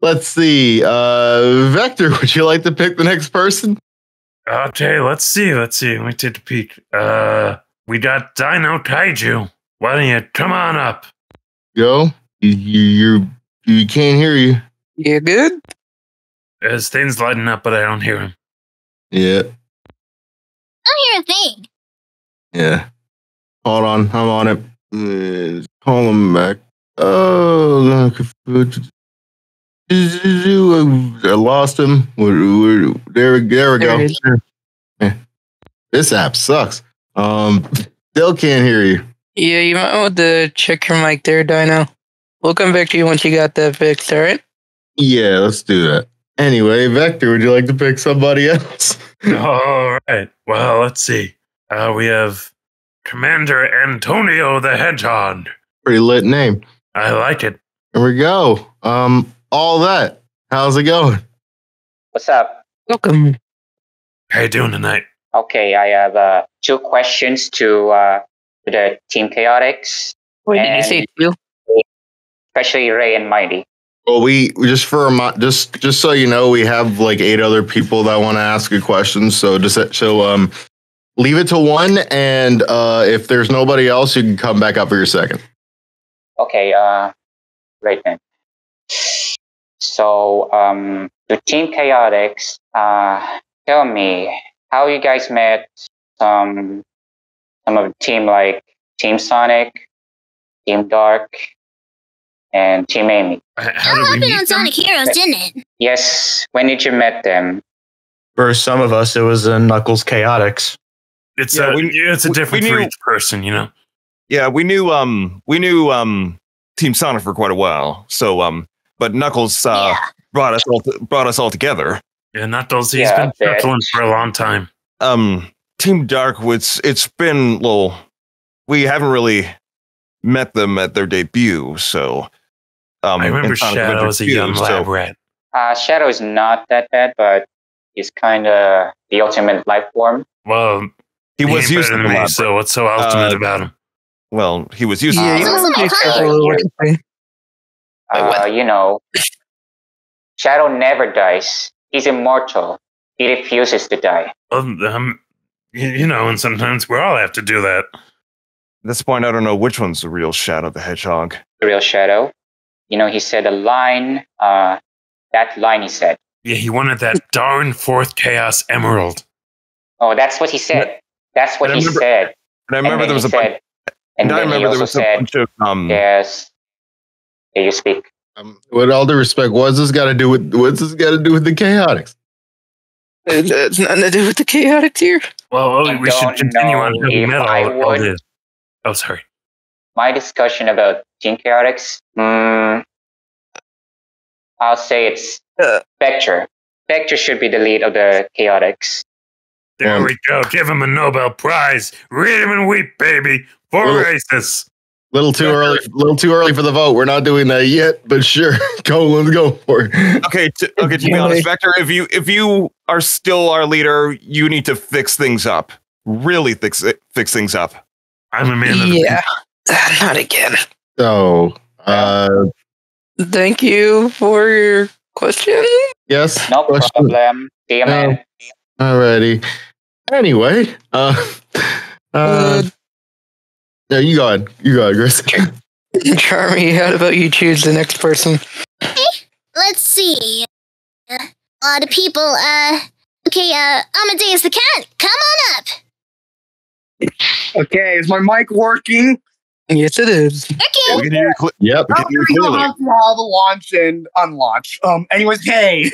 let's see. Uh, Vector, would you like to pick the next person? Okay, let's see. Let's see. Let me take a peek. Uh, we got Dino Kaiju. Why don't you come on up? Yo, You you you, you can't hear you. You good? His thing's lighting up, but I don't hear him. Yeah. I don't hear a thing. Yeah. Hold on, I'm on it. Uh, call him back. Oh. I lost him. We're- we're- There, there we go. it is. This app sucks. Um, still can't hear you. Yeah, you might want to check your mic there, Dino. We'll come back to you once you got that fixed, all right? Yeah, let's do that. Anyway, Vector, would you like to pick somebody else? All right. Well, let's see. Uh, we have Commander Antonio the Hedgehog. Pretty lit name. I like it. Here we go. Um, all that. How's it going? What's up? Welcome. How you doing tonight? Okay, I have uh, two questions to uh, to the Team Chaotix, Wait, did you And- say two? especially Ray and Mighty. Well, we we just for a mo- just just so you know, we have like eight other people that want to ask a question. So just so um, leave it to one, and uh, if there's nobody else, you can come back up for your second. Okay, uh, right then. So, um, to Team Chaotix, uh, tell me how you guys met some some of the team like Team Sonic, Team Dark, and Team Amy. That happened on Sonic Heroes, didn't it? Yes, when did you met them? For some of us, it was a Knuckles Chaotix. It's Yeah, a we- it's a we- different we for knew- each person, you know. Yeah, we knew um we knew um Team Sonic for quite a while. So um but Knuckles uh brought us all brought us all together. Yeah, not those. He's Yeah, been that- circling for a long time. Um Team Dark it's it's been little we haven't really met them at their debut, so um I remember Sonic Shadow Adventure as a 2, young so- lab rat. Uh, Shadow is not that bad, but he's kind of the ultimate life form. Well, He was ain't used better to me, so what's so ultimate Uh, about him? Well, he was used Yeah, to you the That's want to what be I careful call with it. what you. Uh, you know, Shadow never dies. He's immortal. He refuses to die. Um, you, you know, and sometimes we all have to do that. At this point I don't know which one's the real Shadow the Hedgehog. The real Shadow. You know, he said a line. Uh, that line he said. Yeah, he wanted that darn fourth Chaos Emerald. Oh, that's what he said. That's what And I he remember- said. And I remember then there was a bunch, said, and and I remember there also was a said, bunch of um "Yes." Yeah, you speak. Um, with all due respect, what's this got to do with what's this got to do with the Chaotix? It has nothing to do with the chaotic here. Well, well, I we should continue on know heavy metal. I all- all would. Oh, sorry. My discussion about Team Chaotix. Hmm, I'll say it's Uh. Vector. Vector should be the lead of the Chaotix. There Um, we go. Give him a Nobel Prize. Read him and weep, baby. For Well- racists. Little too early. Little too early for the vote. We're not doing that yet, but sure, go. Let's go for it. Okay, to, okay. To be honest, Vector, if you if you are still our leader, you need to fix things up. Really fix it, fix things up. I'm a man of the Yeah, not again. So, uh, Thank you for your question. yes. No question? problem. See you, man. Alrighty. Anyway, uh, uh, yeah, you go ahead. You go ahead, Chris. Charmy, how about you choose the next person? Okay, Let's see. Uh, a lot of people, uh. Okay, uh, Amadeus the cat, come on up. Okay, is my mic working? Yes, it is. We Okay. can hear you cle- Yep. we How can do hear you we go clearly. how all the launch and unlaunch? Um. Anyways, hey.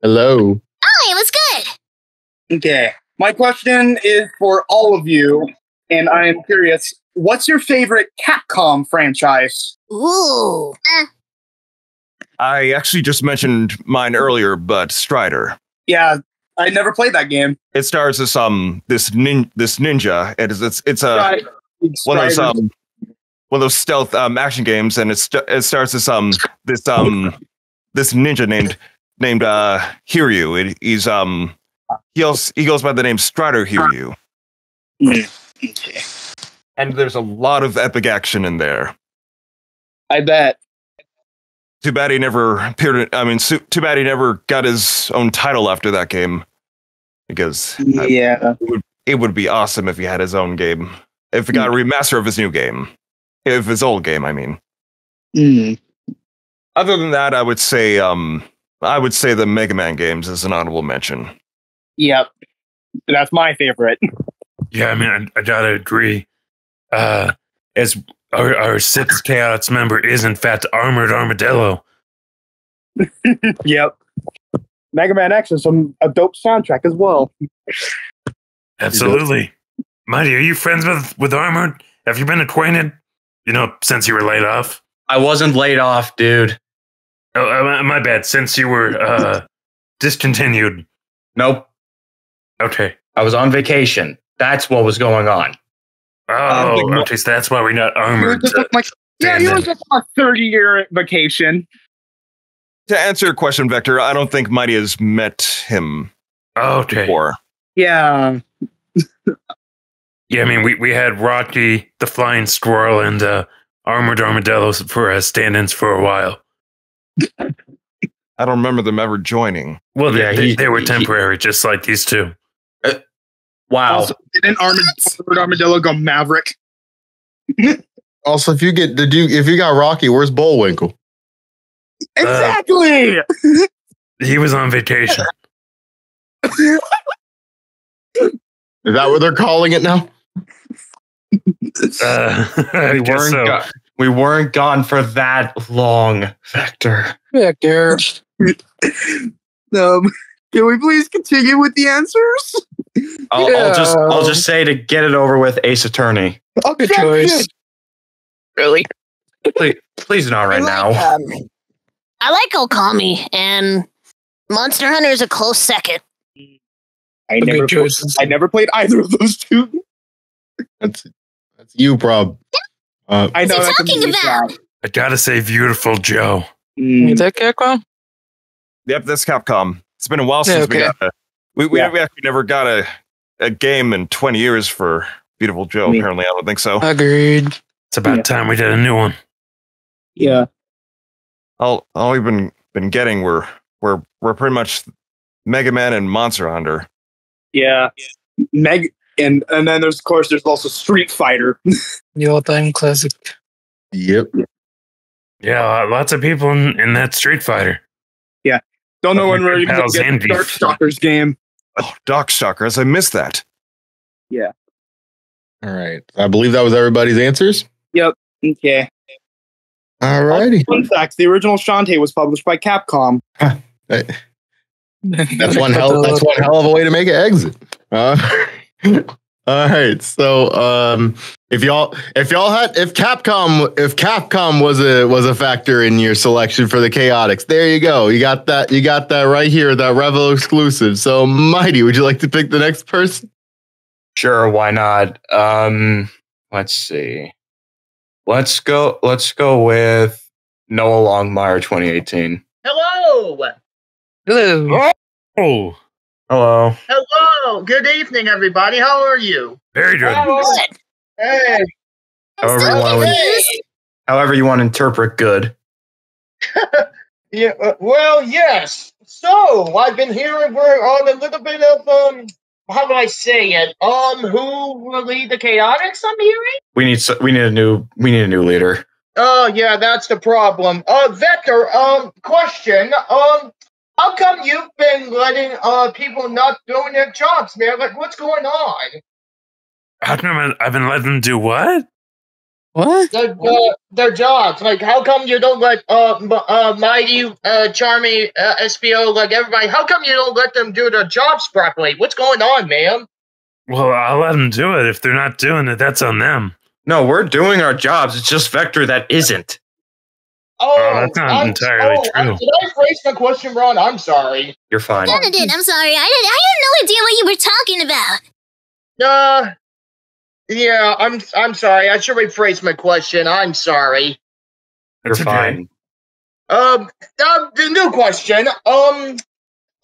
Hello. Oh, it was good. Okay. My question is for all of you, and I am curious. What's your favorite Capcom franchise? Ooh. Uh, I actually just mentioned mine earlier, but Strider. Yeah, I never played that game. It stars this um this nin this ninja. It is it's it's a Right. one of those um one of those stealth um action games, and it st- it stars this um this um this ninja named named uh Hiryu. It, he's um he also, he goes by the name Strider Hiryu, Okay. and there's a lot of epic action in there. I bet. Too bad he never appeared. in- I mean, too bad he never got his own title after that game, because I- Yeah. it would be awesome if he had his own game. If he got a remaster of his new game, if his old game, I mean. Mm. Other than that, I would say um I would say the Mega Man games is an honorable mention. Yep. That's my favorite. Yeah, I mean, I, I gotta agree. Uh, as our, our sixth Chaos member is, in fact, Armored Armadillo. yep. Mega Man X is some a dope soundtrack as well. Absolutely. Mighty, are you friends with, with Armored? Have you been acquainted? You know, since you were laid off? I wasn't laid off, dude. Oh, uh, my- my bad. Since you were uh, discontinued. Nope. Okay. I was on vacation. That's what was going on. Oh, think mo- okay. That's why we're not You armored. just to- like, yeah, stand you were just on a 30 year vacation. To answer your question, Vector, I don't think Mighty has met him okay. before. Yeah. Yeah, I mean, we, we had Rocky, the Flying Squirrel, and uh, Armored Armadillos for uh, stand ins for a while. I don't remember them ever joining. Well, they, Yeah, they, he- they were he- temporary, just like these two. Wow. Also, didn't Armad- Armored Armadillo go Maverick? Also, if you get the Duke, if you got Rocky, where's Bullwinkle? Exactly. He was on vacation. Is that what they're calling it now? Uh, we weren't so. go- we weren't gone for that long, Vector. Vector. um, can we please continue with the answers? I'll, I'll just I'll just say to get it over with, Ace Attorney. Good choice. Really? Please, please not right now. Um, I like Okami, and Monster Hunter is a close second. I Good never, choices. I never played either of those two. That's that's you, prob. Uh, I know What's he that's a talking about? job. I gotta say, Viewtiful Joe. Mm, Is that Capcom? Yep, that's Capcom. It's been a while Yeah, since we okay. got a, we we, Yeah. we actually never got a a game in 20 years for Viewtiful Joe. Me. Apparently, I don't think so. Agreed. It's about Yeah. time we did a new one. yeah. all all we've been been getting were we're we're pretty much Mega Man and Monster Hunter. Yeah. Meg and and then there's of course there's also Street Fighter. The all-time classic. yep. Yeah, lots of people in, in that Street Fighter. Yeah. Don't know when we're Good even gonna get the beef. Darkstalkers game. Oh, Darkstalkers! I missed that. Yeah. All right. I believe that was everybody's answers. Yep. Okay. All righty. Fun fact: the original Shantae was published by Capcom. That's one hell. That's one hell of a way to make an exit. Uh, all right. So, um, if y'all, if y'all had, if Capcom, if Capcom was a was a factor in your selection for the Chaotix, there you go. You got that. You got that right here. That Revo exclusive. So, Mighty, would you like to pick the next person? Sure, why not? Um, let's see. Let's go. Let's go with Noah Longmire, 2018. Hello. Hello. Oh, Hello. Hello. Good evening, everybody. How are you? very good. Good. Hey. However you want to, however you want to interpret good. Yeah. Uh, well, yes. So I've been hearing we're on a little bit of um. How do I say it? Um, who will lead the Chaotix? I'm hearing. We need s- we need a new we need a new leader. Oh yeah, that's the problem. Uh, Vector. Um, question. Um, how come you've been letting uh people not doing their jobs, man? Like, what's going on? How come I- I've been letting them do what? What? their, uh, their jobs. Like, how come you don't let uh, uh Mighty, uh, Charmy, uh, Espio, like everybody? How come you don't let them do their jobs properly? What's going on, man? Well, I'll let them do it. If they're not doing it, that's on them. No, we're doing our jobs. It's just Vector that isn't. Oh, Oh, that's not I'm- entirely oh, I- true. Did I phrase my question wrong? I'm sorry. You're fine. Kinda did. I'm sorry. I didn't. I had no idea what you were talking about. Uh, yeah, I'm. I'm sorry. I should rephrase my question. I'm sorry. You're okay. fine. Um, uh, the new question. Um,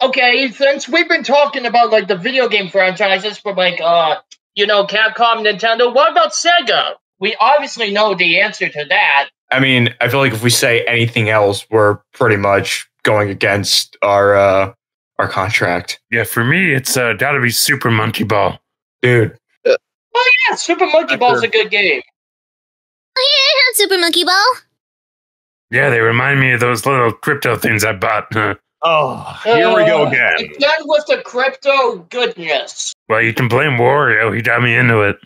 okay, since we've been talking about like the video game franchises for like uh, you know, Capcom, Nintendo. What about Sega? We obviously know the answer to that. I mean, I feel like if we say anything else, we're pretty much going against our uh our contract. Yeah, for me, it's uh, got to be Super Monkey Ball. Dude, Oh yeah, Super Monkey Ball's a good game. Oh yeah, Super Monkey Ball. Yeah, they remind me of those little crypto things I bought. Huh. Oh, here we go Uh, again. Again with the crypto goodness. Well, you can blame Wario. He got me into it.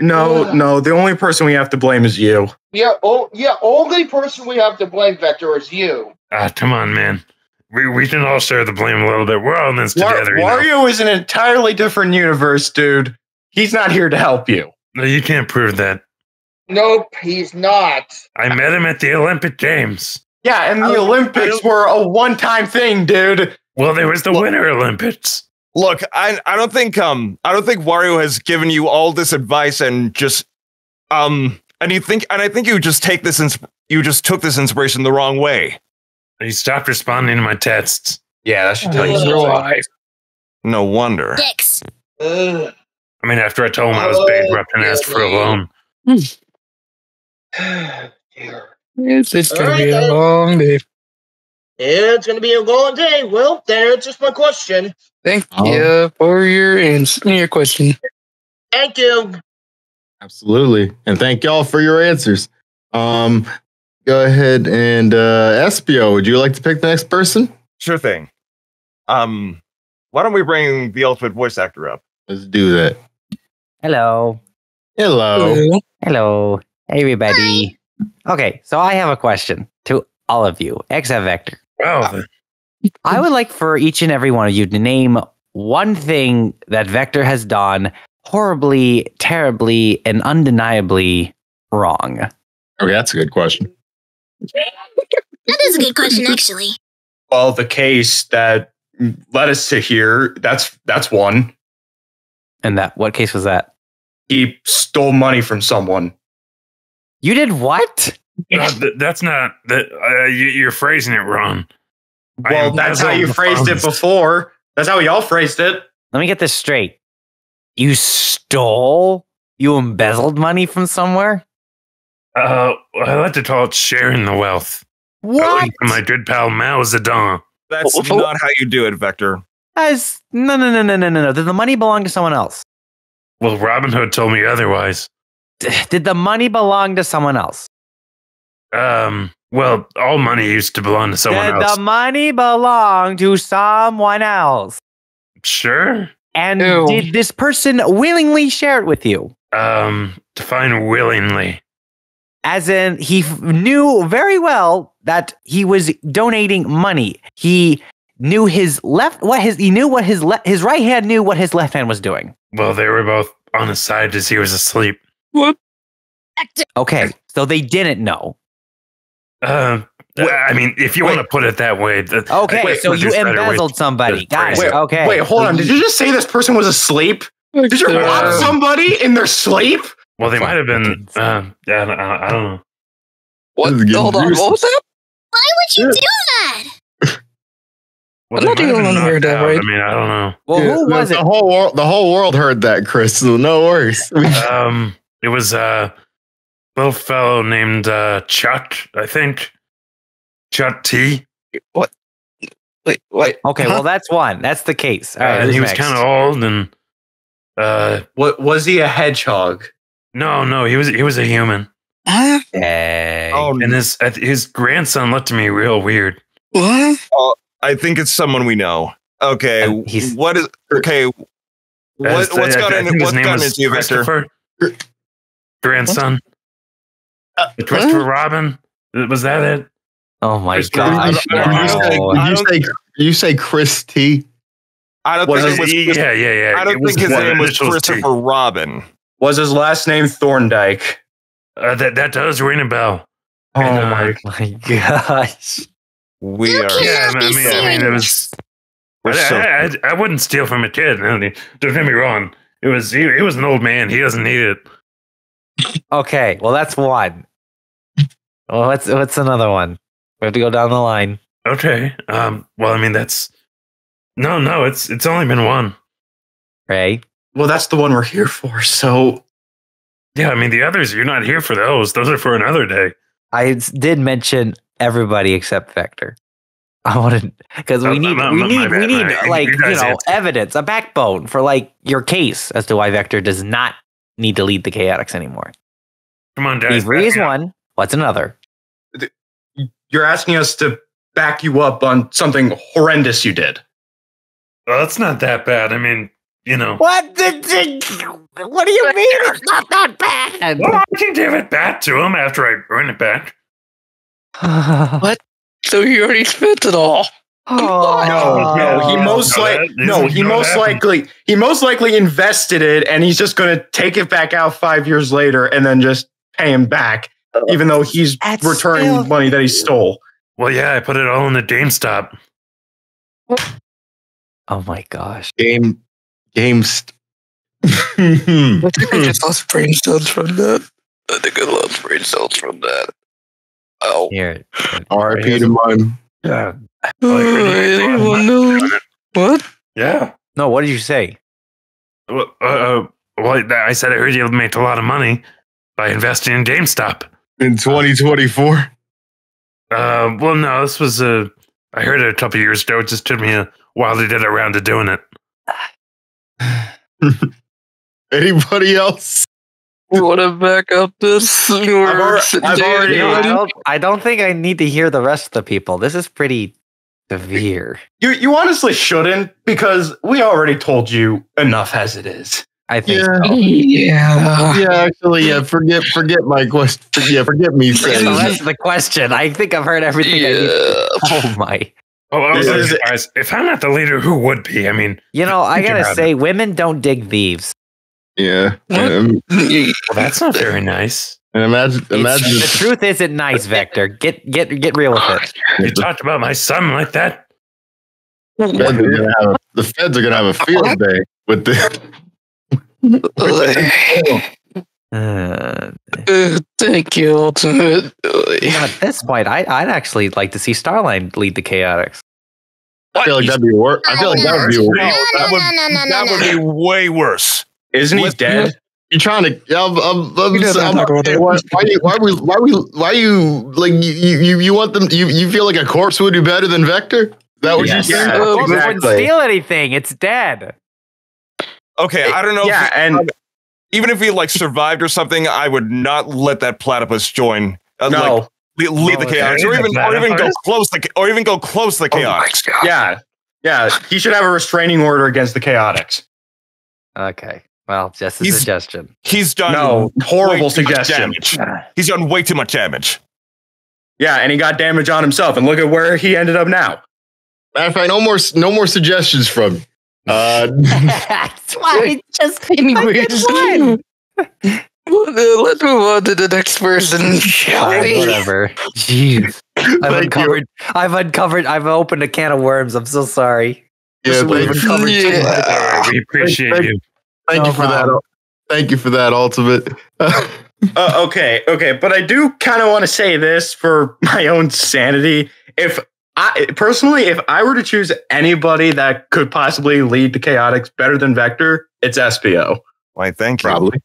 No, no, the only person we have to blame is you. Yeah, oh yeah, only person we have to blame, Vector, is you. Ah, come on, man. We we can all share the blame a little bit. We're all in this War- together. you know? Wario is an entirely different universe, dude. He's not here to help you. No, you can't prove that. Nope, he's not. I met him at the Olympic Games. Yeah, and the I don't- I Olympics were a one-time thing, dude. Well, there was the Winter Olympics. Look, I I don't think um I don't think Wario has given you all this advice and just um and you think and I think you just take this ins- you just took this inspiration the wrong way. He stopped responding to my texts. Yeah, that should tell you something. No wonder. Dicks. Ugh. I mean, after I told him I was bankrupt and asked for a loan. It's, it's gonna be a then. long day. It's gonna be a long day. Well, that answers my question. Thank Oh. you for your answer, your question. Thank you. Absolutely. And thank y'all for your answers. Um, go ahead and uh Espio, would you like to pick the next person? Sure thing. Um, why don't we bring the ultimate voice actor up? Let's do that. Hello. Hello. Hello. Hey, everybody. Okay, so I have a question to all of you, except Vector. Well, uh, I would like for each and every one of you to name one thing that Vector has done horribly, terribly, and undeniably wrong. Okay, that's a good question. That is a good question, actually. Well, the case that led us to here, that's that's one. And that what case was that? He stole money from someone. You did what? Uh, that's not that. Uh, you, you're phrasing it wrong. Well, that's how you the phrased it before. That's how y'all phrased it. Let me get this straight. You stole? You embezzled money from somewhere? Uh, I like to call it sharing the wealth. What? My good pal Mao Zedong. That's Oh, oh. not how you do it, Vector. Guys, no, no, no, no, no, no, no. Did the money belong to someone else? Well, Robin Hood told me otherwise. Did the money belong to someone else? Um, well, all money used to belong to someone Did else. the money belong to someone else? Sure. And Ew. did this person willingly share it with you? Um, define willingly. As in, he f- knew very well that he was donating money. He knew his left what his he knew what his le- his right hand knew what his left hand was doing. Well, they were both on his side as he was asleep. What? Okay, so they didn't know. Uh, I mean, if you want to put it that way. th- Okay, wait, so you there's better ways embezzled to somebody. Got it. Okay. Wait, hold on. Did you just say this person was asleep? Did you Uh, rob somebody in their sleep? Well, they might have been. Uh, yeah, I, don't- I don't know. What? This Hold on. juicy. What was that? Why would you do that? Well, I'm not the might have only been one who heard that, right? I mean, I don't know. Well, who Yeah, was the it? whole world the whole world heard that, Chris. So no worries. Um, it was a little fellow named uh, Chuck, I think. Chuck T. What? Wait, wait. Okay, Huh? well that's one. That's the case. All right, and he was kind of old and. Uh, What was he a hedgehog? no, no, he was he was a human, Huh? Dang. Oh, and his uh, his grandson looked to me real weird. What? I think it's someone we know. Okay, And he's- what is okay? What, As the- what's I- I gotten think his what's name gotten was into you, Vector? Christopher? Grandson. Uh, Christopher Robin. Was that it? Oh my Chris- gosh. Did you say, no. did you say, did you say Chris T? I don't Was think it- it was. Chris- yeah, yeah, yeah. I don't think his name was initials T. Christopher Robin. Was his last name Thorndyke? Uh, that that does ring a bell. Oh And, uh, my! my gosh. We You are. can't- Yeah, I mean, I mean, it was. We're I, so. I, I, I wouldn't steal from a kid. I mean, Don't get me wrong. It was he, he was an old man. He doesn't need it. Okay, well that's one. Well, what's what's another one? We have to go down the line. Okay. Um. Well, I mean, that's no, no. It's it's only been one. Ray. Well, that's the one we're here for. So Yeah. I mean, the others. You're not here for those. Those are for another day. I did mention everybody except Vector. I wanted because Oh, we need my- we need we need my bad. like You you know answer. evidence, a backbone for like your case as to why Vector does not need to lead the Chaotix anymore. Come on, guys. Avery is back up. one. What's another? you're asking us to back you up on something horrendous you did. Well, it's not that bad. I mean, you know. What? The, what do you mean? It's not that bad. Well, I can give it back to him after I earn it back. What? So he already spent it all. Oh, No, no, he most no, like no, he most likely he most likely invested it, and he's just going to take it back out five years later, and then just pay him back, even though he's That's returning still- money that he stole. Well, yeah, I put it all in the GameStop. Oh my gosh. Game games. I think I just lost brain cells from that. I think I lost brain cells from that. Oh. Here. RIP to mine. Yeah. Anyone know? What? Yeah. No, what did you say? Well, uh, uh, well, I said I heard you made a lot of money by investing in GameStop. In 2024. Uh, well, no, this was a. I heard it a couple years ago. It just took me a while to get around to doing it. Anybody else? Want to back up this? I've already, I, don't, I don't think I need to hear the rest of the people. This is pretty severe. You you honestly shouldn't because we already told you enough as it is. I think. Yeah. so. Yeah. Yeah, actually, yeah. Forget, forget my question. Yeah, forget me Forget saying. the rest of the question. I think I've heard everything. I need. Oh my! Oh, I was This like, is- surprised. If I'm not the leader, who would be? I mean, You know, I gotta about say, women don't dig thieves. Yeah, um, well, that's not very nice. And imagine, imagine. the truth isn't nice, Vector. Get get get real with it. You talked about my son like that. the, feds are gonna have a, the feds are gonna have a field day with this. Uh, Uh, thank you, Ultimate. At this point, I, I'd actually like to see Starline lead the Chaotix. I feel like that'd be worse. I feel like that would be No, worse. no, that no, would, no, no, no, that would be way worse. Isn't he dead? You're trying to. I'm, I'm, I'm, We gotta I'm- talk about that. why, why, you- why, we, why, we, why you like you, you, you want them? You, you feel like a corpse would be better than Vector? Is that what Yes. you're saying? Yeah, It wouldn't steal anything. It's dead. Okay, I don't know. Yeah, if, and even if he like survived or something, I would not let that platypus join. Uh, no, like, lead, lead the chaos, or even or even go close the or even go close to the Oh my Chaotix. God. yeah, yeah. He should have a restraining order against the Chaotix. Okay. Well, just a He's- suggestion. He's done No, horrible suggestion. He's done way too much damage. Yeah, and he got damage on himself, and look at where he ended up now. Matter of fact, no more, no more suggestions from. Uh, That's why I just Anyways, one. Let's move on to the next person, shall Fine, we? whatever. Jeez. I've Thank you. uncovered. I've uncovered. I've opened a can of worms. I'm so sorry. yeah, We've thank, uncovered too Yeah. much. All right, we appreciate Thank- you. Thank No you for that. Thank you for that, ultimate. Uh, okay, okay, but I do kind of want to say this for my own sanity. If I personally, if I were to choose anybody that could possibly lead the Chaotix better than Vector, it's Espio. Why? Thank you. Probably.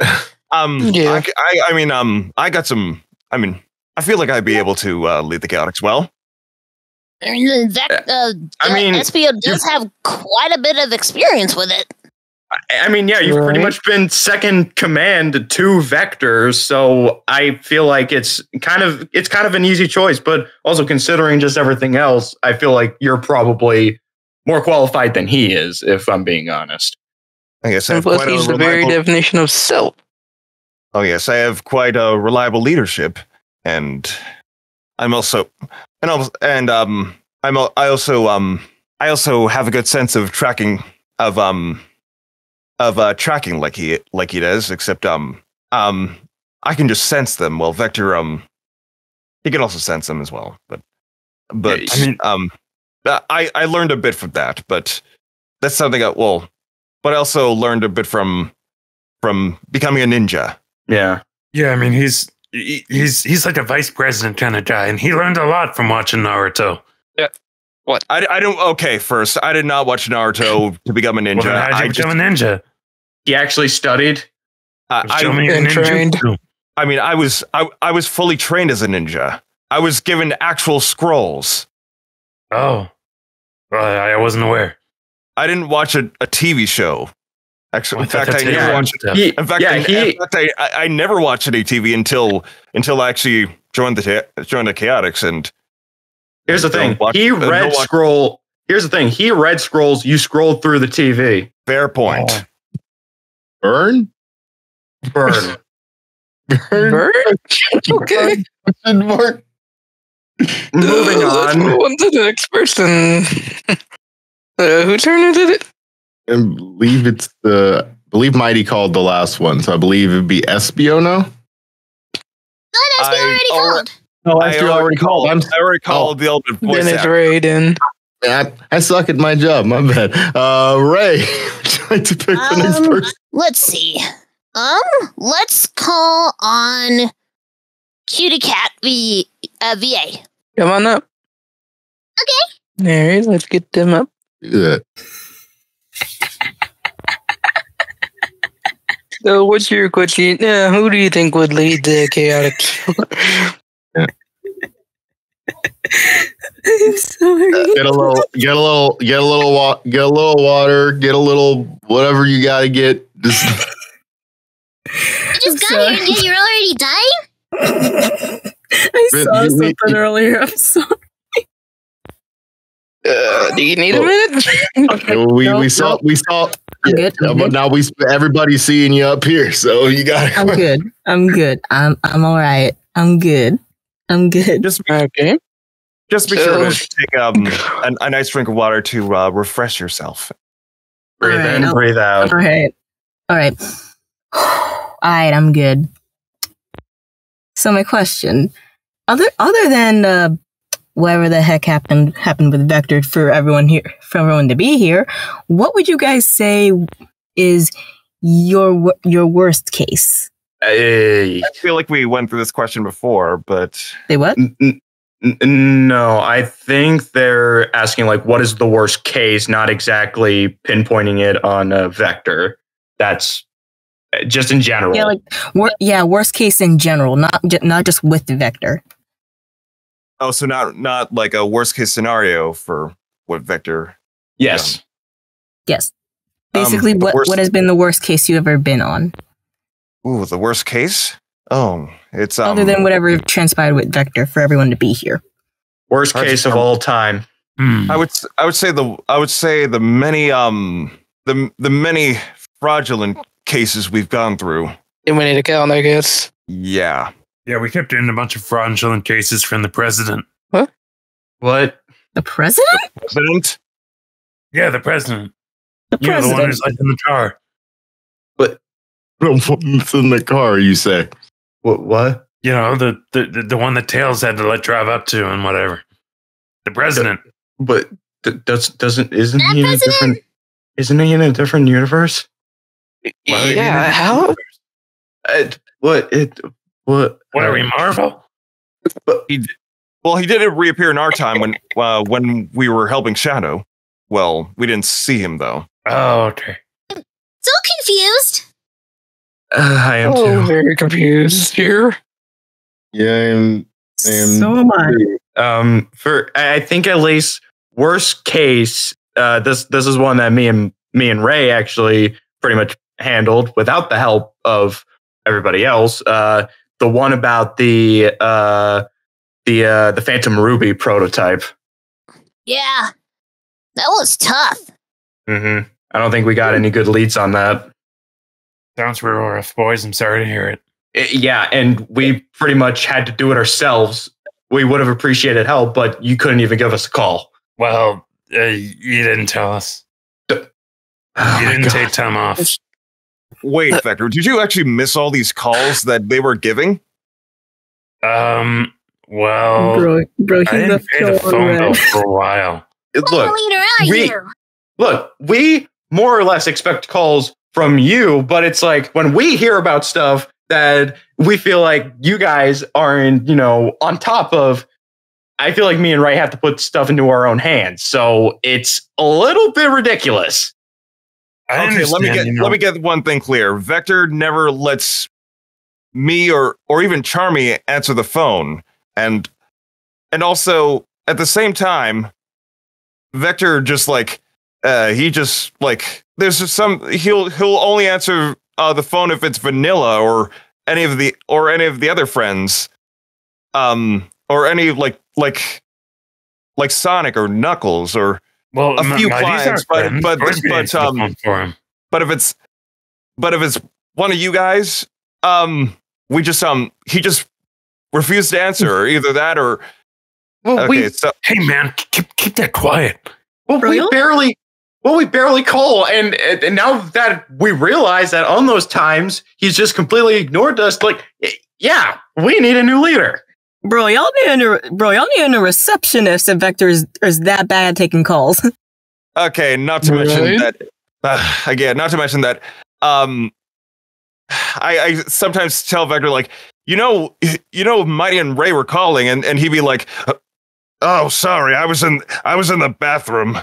Um, Yeah. I, I, I mean, um, I got some. I mean, I feel like I'd be able to uh, lead the Chaotix well. I mean, that, uh, I mean, Espio does have quite a bit of experience with it. I- I mean, yeah, you've pretty much been second command to vectors, so I feel like it's kind of it's kind of an easy choice. But also considering just everything else, I feel like you're probably more qualified than he is, if I'm being honest. I guess I And have plus, quite a he's the very definition of self. Oh yes, I have quite a reliable leadership, and I'm also, and also, and um, I'm I also um, I also have a good sense of tracking of um, of uh, tracking like he like he does. Except um, um, I can just sense them. Well, Vector um, he can also sense them as well. But but I mean- um, uh, I I learned a bit from that. But that's something I well, but I also learned a bit from from becoming a ninja. Yeah. Yeah, I mean, he's he's he's like a vice president kind of guy, and he learned a lot from watching Naruto. Yeah. What? I, I don't. Okay, first, I did not watch Naruto to become a ninja. Well, how'd you I become just, a ninja? He actually studied. uh, Show I, me your And trained. I mean, I was I, I was fully trained as a ninja. I was given actual scrolls. Oh, well, I wasn't aware. I didn't watch a, a TV show. Actually, Well, in fact, I never watched. He, In fact, yeah, I, he, in fact I, I I never watched any TV until until I actually joined the joined the Chaotix, and Here's the thing. watch- he uh, read watch- scroll. Here's the thing. He read scrolls. You scrolled through the TV. fair point. Oh. Burn? Burn. Burn? Bird? okay. Question mark? Moving Uh, let's on. move on to the next person. uh, who turned did it? I believe it's the. I believe Mighty called the last one, so I believe it'd be Espio now. No, that's I already alre- called. No, I already called. I already called the ultimate voice Then it's actor. Raiden. I, I suck at my job. My bad. Uh, Ray, would you like to pick the next Um, person? Let's see. Um, let's call on Cutie Cat v uh, VA. Come on up. Okay. All right, let's get them up. Do that. So, what's your question? Uh, who do you think would lead the Chaotix? I'm sorry. Get a little, get a little, get a little, wa- get a little water, get a little whatever you got to get. Just You just got here and yet you're already dying? I saw we- we- something earlier. I'm sorry. Uh, do you need a minute? we no, we saw no. we saw. I'm good. Yeah, I'm but good. now we everybody's seeing you up here, so you got. I'm good. I'm good. I'm I'm all right. I'm good. I'm good. Just okay. Just be sure to take um a, a nice drink of water to uh, refresh yourself. Breathe All right, in, I'll- breathe out. All right. All right. All right. I'm good. So my question, other other than uh, whatever the heck happened happened with Vector for everyone here for everyone to be here, what would you guys say is your your worst case? Hey. I feel like we went through this question before, but Say what? N- n- n- no, I think they're asking like, what is the worst case? Not exactly pinpointing it on a vector. That's uh, just in general. Yeah, like wor- yeah, worst case in general, not ju- not just with the Vector. oh, so not not like a worst case scenario for what Vector. yes. Yes. Um, Basically, the what worst- what has been the worst case you've ever been on, Ooh, the worst case. Oh, it's um, other than whatever transpired with Vector for everyone to be here? Worst case of all time. Hmm. I would s- I would say the I would say the many um the the many fraudulent cases we've gone through. And we need to count, I guess. Yeah. Yeah, we kept getting a bunch of fraudulent cases from the president. What? What? The president? President? Yeah, the president. The You know, the one president. who's like in the car. It's in the car. You say. What? What? You know, the the, the, the one that Tails had to let drive up to and whatever. The president. But th- does doesn't isn't That he in a different? Isn't he in a different universe? yeah, how? What? It. What? What are we, Marvel? But, He well, he did reappear in our time when uh, when we were helping Shadow. Well, we didn't see him though. Oh, okay. So confused. Uh, I am Oh, too. very confused here. Yeah, I am. I am So am I. Um, for I I think at least worst case, uh, this this is one that me and me and Ray actually pretty much handled without the help of everybody else. Uh, the one about the uh, the uh, the Phantom Ruby prototype. Yeah. That was tough. Mm-hmm. I don't think we got any good leads on that. Sounds real rough, boys. I'm sorry to hear it. I- yeah, and we pretty much had to do it ourselves. We would have appreciated help, but you couldn't even give us a call. Well, uh, you didn't tell us. Oh you didn't God. take time off. Wait, Vector, did you actually miss all these calls that they were giving? Um. Well, bro, bro, I he didn't left pay the phone bill for a while. Look, leader are we- you? look, we more or less expect calls from you, but it's like when we hear about stuff that we feel like you guys aren't, you know, on top of. I feel like me and Ray have to put stuff into our own hands, so it's a little bit ridiculous. I okay, let me get you know. let me get one thing clear. Vector never lets me or or even Charmy answer the phone, and and also at the same time, Vector just like uh he just like there's just some he'll he'll only answer uh the phone if it's vanilla or any of the or any of the other friends, um or any like like like Sonic or Knuckles or Well, a m- few my- clients, but but Of course we but answer um phone for him. but if it's but if it's one of you guys um we just um he just refused to answer or either that or Well, okay we so Hey, man, keep keep that quiet. Well, we barely, well, we barely call, and and now that we realize that on those times he's just completely ignored us, like, yeah, we need a new leader. Bro, y'all need a bro, y'all need a receptionist if Vector is, is that bad at taking calls. okay not to mention that uh, again not to mention that um I, I sometimes tell Vector like you know you know Mighty and Ray were calling and and he'd be like oh sorry I was in I was in the bathroom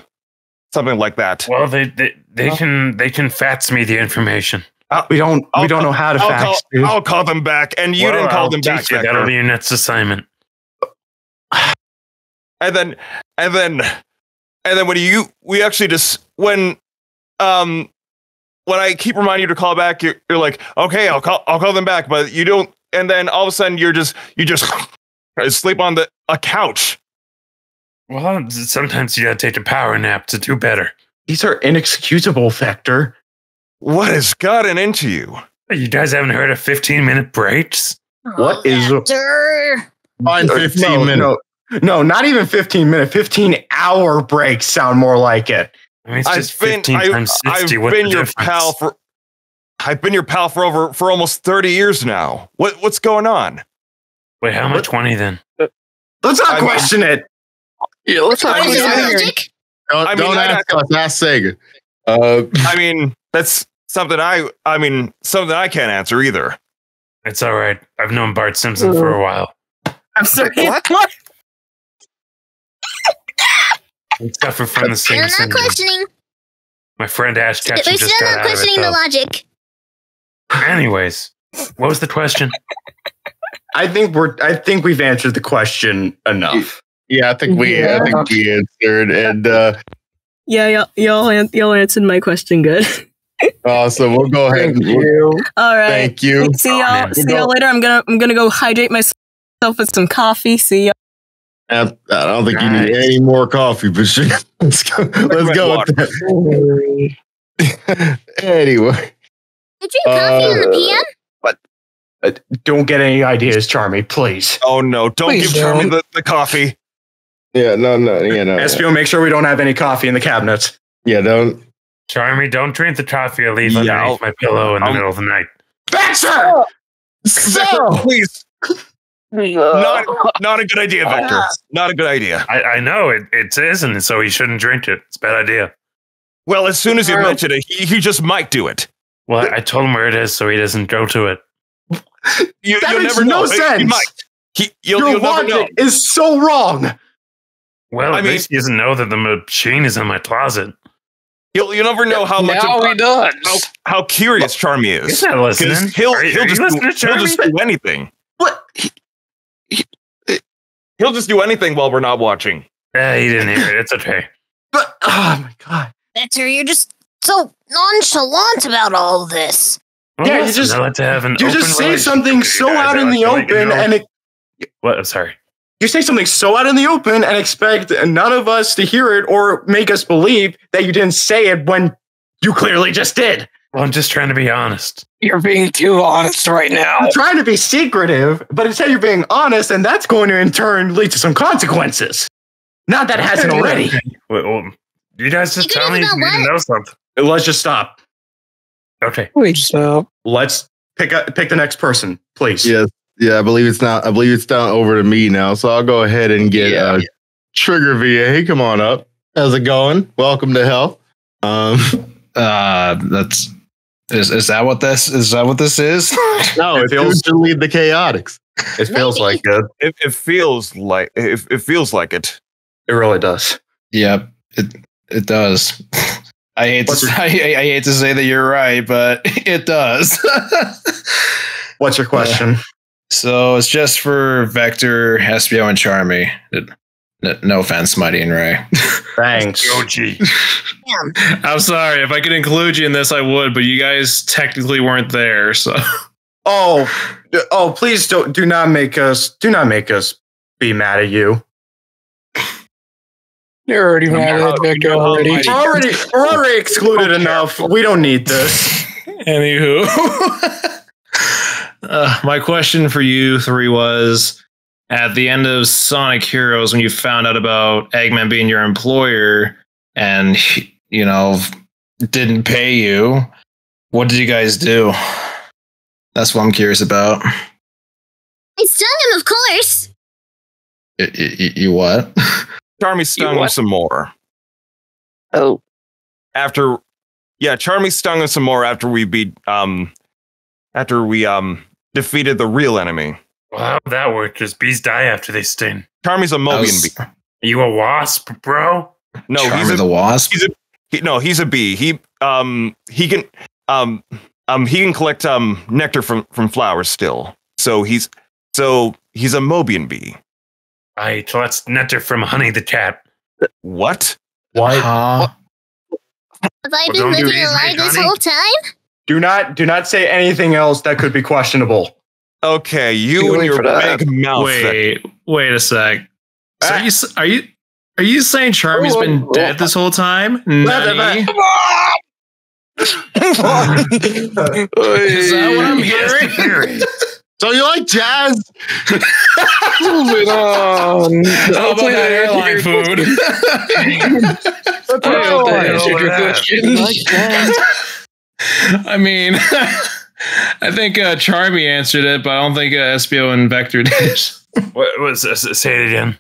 something like that Well, they they, they Well- can they can fax me the information. Uh, we don't, we I'll don't call- know how to I'll fax. call, dude. I'll call them back and you Well, didn't call I'll them back you. That'll be your next assignment. And then and then and then when you we actually just when um when I keep reminding you to call back, you're, you're like, okay, I'll call I'll call them back, but you don't. And then all of a sudden, you're just you just sleep on the a couch. Well, sometimes you gotta take a power nap to do better. These are inexcusable, Vector. What has gotten into you? You guys haven't heard of 15 minute breaks? What is Vector. Fine, Uh, 15 no, minutes. No, no, not even 15 minute, 15 hour breaks sound more like it. I mean, it's I've just been 15 I, times 60. I've What's been the your difference? pal for I've been your pal for over for almost 30 years now. What what's going on? Wait, how much I 20 then? Let's not I mean- question it. Yeah, let's not I mean, question I- it. Logic? Don't, I mean, don't ask us. Ask Sega. Uh, I mean, that's something I I mean, something I can't answer either. It's all right. I've known Bart Simpson for a while. I'm sorry. What? I suffer from the Still same not syndrome. questioning. My friend Ash Ketchum We're just still got not out of it. questioning the logic. Anyways, what was the question? I think we're I think we've answered the question enough. Yeah, I think we I think we answered, and uh, Yeah, y'all, y'all, an- y'all answered my question good. uh, so we'll go ahead. and we'll- All right. Thank you. See y'all. man. See y'all later. I'm gonna I'm gonna go hydrate myself with some coffee. See y'all. I I don't think you need any more coffee, but sure. let's go. Let's go with that. anyway, Did You drink coffee in the Uh, PM? Uh, don't get any ideas, Charmy, please. Oh no, don't Please give Charmy don't. the, the coffee. Yeah, no, no, yeah, no, Espio, make sure we don't have any coffee in the cabinets. yeah, don't. Charmy, don't drink the coffee I leave Yeah, underneath my pillow in the I'll- middle of the night. Baxter! So, Please. Not, not a good idea, Vector. Not a good idea. I, I know it, it isn't, so he shouldn't drink it. It's a bad idea. Well, as soon as you mention it, he, he just might do it. Well, I told him where it is, so he doesn't go to it. You, That you'll makes never no know. He- He sense. might. He, you'll, Your you'll never know. logic is so wrong. Well, I at mean- least he doesn't know that the machine is in my closet. You'll, you'll never know how much Now of, he does. how, how curious Charmy is. He's not listening. 'Cause He'll, Are he'll, are just do, listening to he'll just do anything. What? He'll just do anything while we're not watching. Eh, he didn't hear it. It's okay. But oh my god. Vector, you're just so nonchalant about all this. Well, Yeah, you just- I like to have an You open just say something so out in the to let you open and it, What? I'm sorry. You say something so out in the open and expect none of us to hear it or make us believe that you didn't say it when you clearly just did. Well, I'm just trying to be honest. You're being too honest right now. I'm trying to be secretive, but instead you're being honest, and that's going to in turn lead to some consequences. Not that it hasn't already. Wait, well, you guys just You tell me you need to know something. Let's just stop. Okay. Wait, stop. Let's pick a, pick the next person, please. Yes, yeah, I believe it's not. I believe it's down over to me now. So I'll go ahead and get Yeah. uh, Trigger VA. Come on up. How's it going? Welcome to hell. Um, Uh, that's is is that what this is that what this is? no, It it feels- feels to lead the Chaotix. It feels like it. It, it feels like it, it feels like it. It really does. yep, it it does. I hate to What's your- I, I hate to say that you're right, but it does. What's your question? So it's just for Vector, Espio, and Charmy. No offense, Mighty and Ray. Thanks. OG. I'm sorry. If I could include you in this, I would, but you guys technically weren't there, so Oh, oh, please don't do not make us do not make us be mad at you. You're already mad at Vector already. We're already we're already excluded enough. We don't need this. Anywho, uh, my question for you three was at the end of Sonic Heroes, when you found out about Eggman being your employer and, you know, didn't pay you, what did you guys do? That's what I'm curious about. I stung him, of course. Y- y- y- you what? Charmy stung him some more Oh, after. Yeah, Charmy stung him some more after we beat um after we um defeated the real enemy. Well, how would that work? Does bees die after they sting? Charmy's a Mobian was- bee. Are you a wasp, bro? No, he's a, the Wasp? he's a he, no, he's a bee. He um he can um um he can collect um nectar from from flowers still. So he's so he's a Mobian bee. I so that's nectar from Honey the cat. What? What? Have I been don't living these, a lie this honey. whole time? Do not do not say anything else that could be questionable. Okay, you Feeling and your big mouth. Wait, wait a sec. So are you are you are you saying Charmy's Oh, been dead this whole time? Nani? Is that what I'm hearing? So you like jazz? Oh, Moving on. How about that airline food? I hope that answered your question. I mean, I think uh, Charmy answered it, but I don't think uh, Espio and Vector did. What was say it again?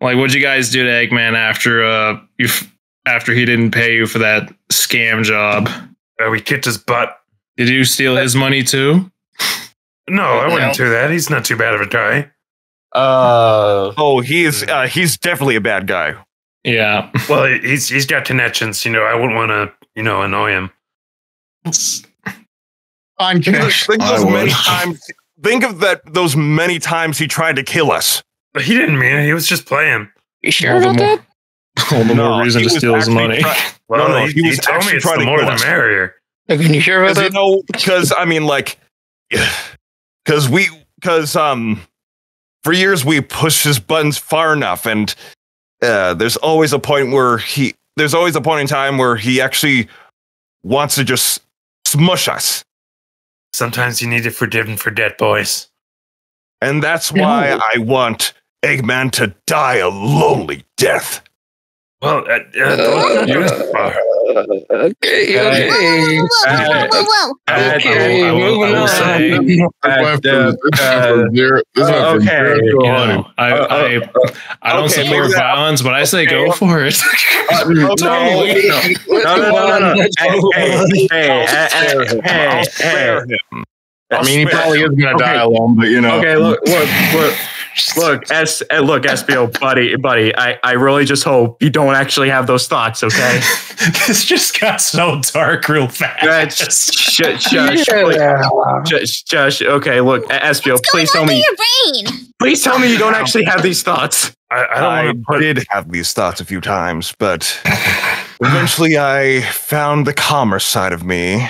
Like, what'd you guys do to Eggman after uh you f- after he didn't pay you for that scam job? Uh, we kicked his butt. Did you steal his money too? No, I wouldn't do that. He's not too bad of a guy. Uh oh, he is. Uh, he's definitely a bad guy. Yeah. Well, he's he's got connections. You know, I wouldn't want to you know annoy him. On cash. Think I of those many times. Think of that. Those many times he tried to kill us. But he didn't mean it. He was just playing. You sure All the about more- that? All the No, more reason to steal his money. try- Well, no, no, he, he, he was told me actually it's trying the to more kill the us. merrier. Can you sure about Because you that? know, because I mean, like, because we, because um, for years we pushed his buttons far enough, and uh, there's always a point where he, there's always a point in time where he actually wants to just smush us, Sometimes you need to forgive and forget, boys. and that's why I want Eggman to die a lonely death. Well, uh, uh, don't go too far. Okay, okay. Whoa, whoa, whoa, whoa. Okay, I will- I will- moving I will on. say- This went from- this went from zero- this went from okay. zero to You 100. know, I, I, I don't okay, support maybe that- violence, but I say go for it. no, no, no, no, no. Hey, hey, hey, hey, I'll hey, spare hey. him. I mean, he I'll spare probably him. is gonna die Okay. alone, but you know. Okay, look, look, look, look, S, uh, look, Espio, buddy, buddy. I, I really just hope you don't actually have those thoughts. Okay, this just got so dark real Yeah, fast. shush, shush, shush, shush, shush. Okay, look, Espio, please tell Under me, your brain. please tell me you don't actually have these thoughts. I, I don't I put. did have these thoughts a few times, but eventually I found the commerce side of me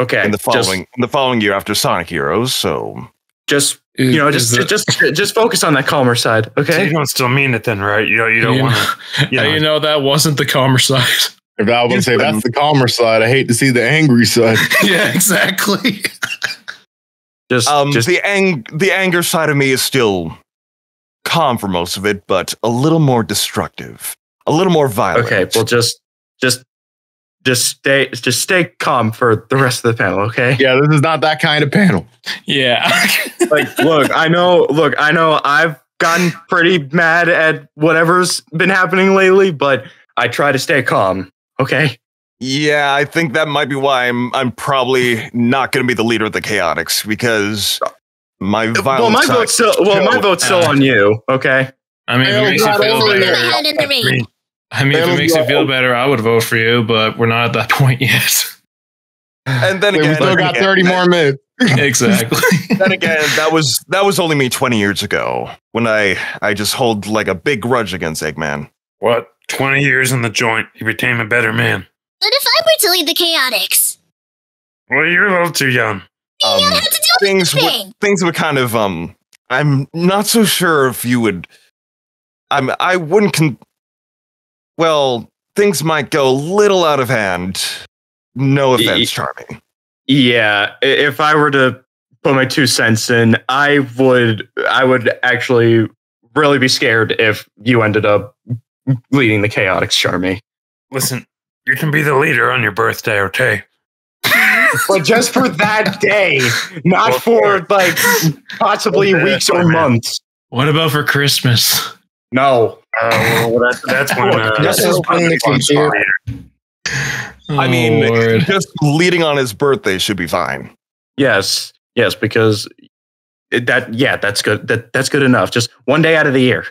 Okay, in the just- following in the following year after Sonic Heroes. So just, you know, just, Is just, just, just focus on that calmer side. So Okay. you don't still mean it then, right? You know, you don't You want know- to. You know, you know that wasn't the calmer side. If I would say that's the calmer side, I hate to see the angry side. yeah, exactly. Just, um, just the ang- the anger side of me is still calm for most of it, but a little more destructive, a little more violent. okay. Well, just, just, just stay, just stay calm for the rest of the panel. Okay. Yeah, this is not that kind of panel. Yeah. like look i know look i know i've gotten pretty mad at whatever's been happening lately but i try to stay calm okay Yeah, I think that might be why I'm I'm probably not going to be the leader of the Chaotix because my violent well my side- vote's still well my vote's still on you okay I mean, if it Hell, makes you God, feel only Put my better. Head in the ring. I mean, if it makes you feel better, I would vote for you, but we're not at that point yet. And then we still got again, 30 more minutes. exactly. then again, that was that was only me 20 years ago when I I just hold like a big grudge against Eggman. what? Twenty years in the joint, he became a better man. But if I were to lead the Chaotix, Well, you're a little too young. Um, have to do things anything. would things would kind of um I'm not so sure if you would I'm I wouldn't con- well things might go a little out of hand. No offense, Charming. yeah if i were to put my two cents in i would i would actually really be scared if you ended up leading the Chaotix charmy Listen, you can be the leader on your birthday, okay? but just for that day not for like possibly weeks or months What about for Christmas? No Uh, well, that's that's when. Uh, This is when the computer. I mean, Oh, Lord. just leading on his birthday should be fine. Yes, yes, because that yeah, that's good. That that's good enough. Just one day out of the year.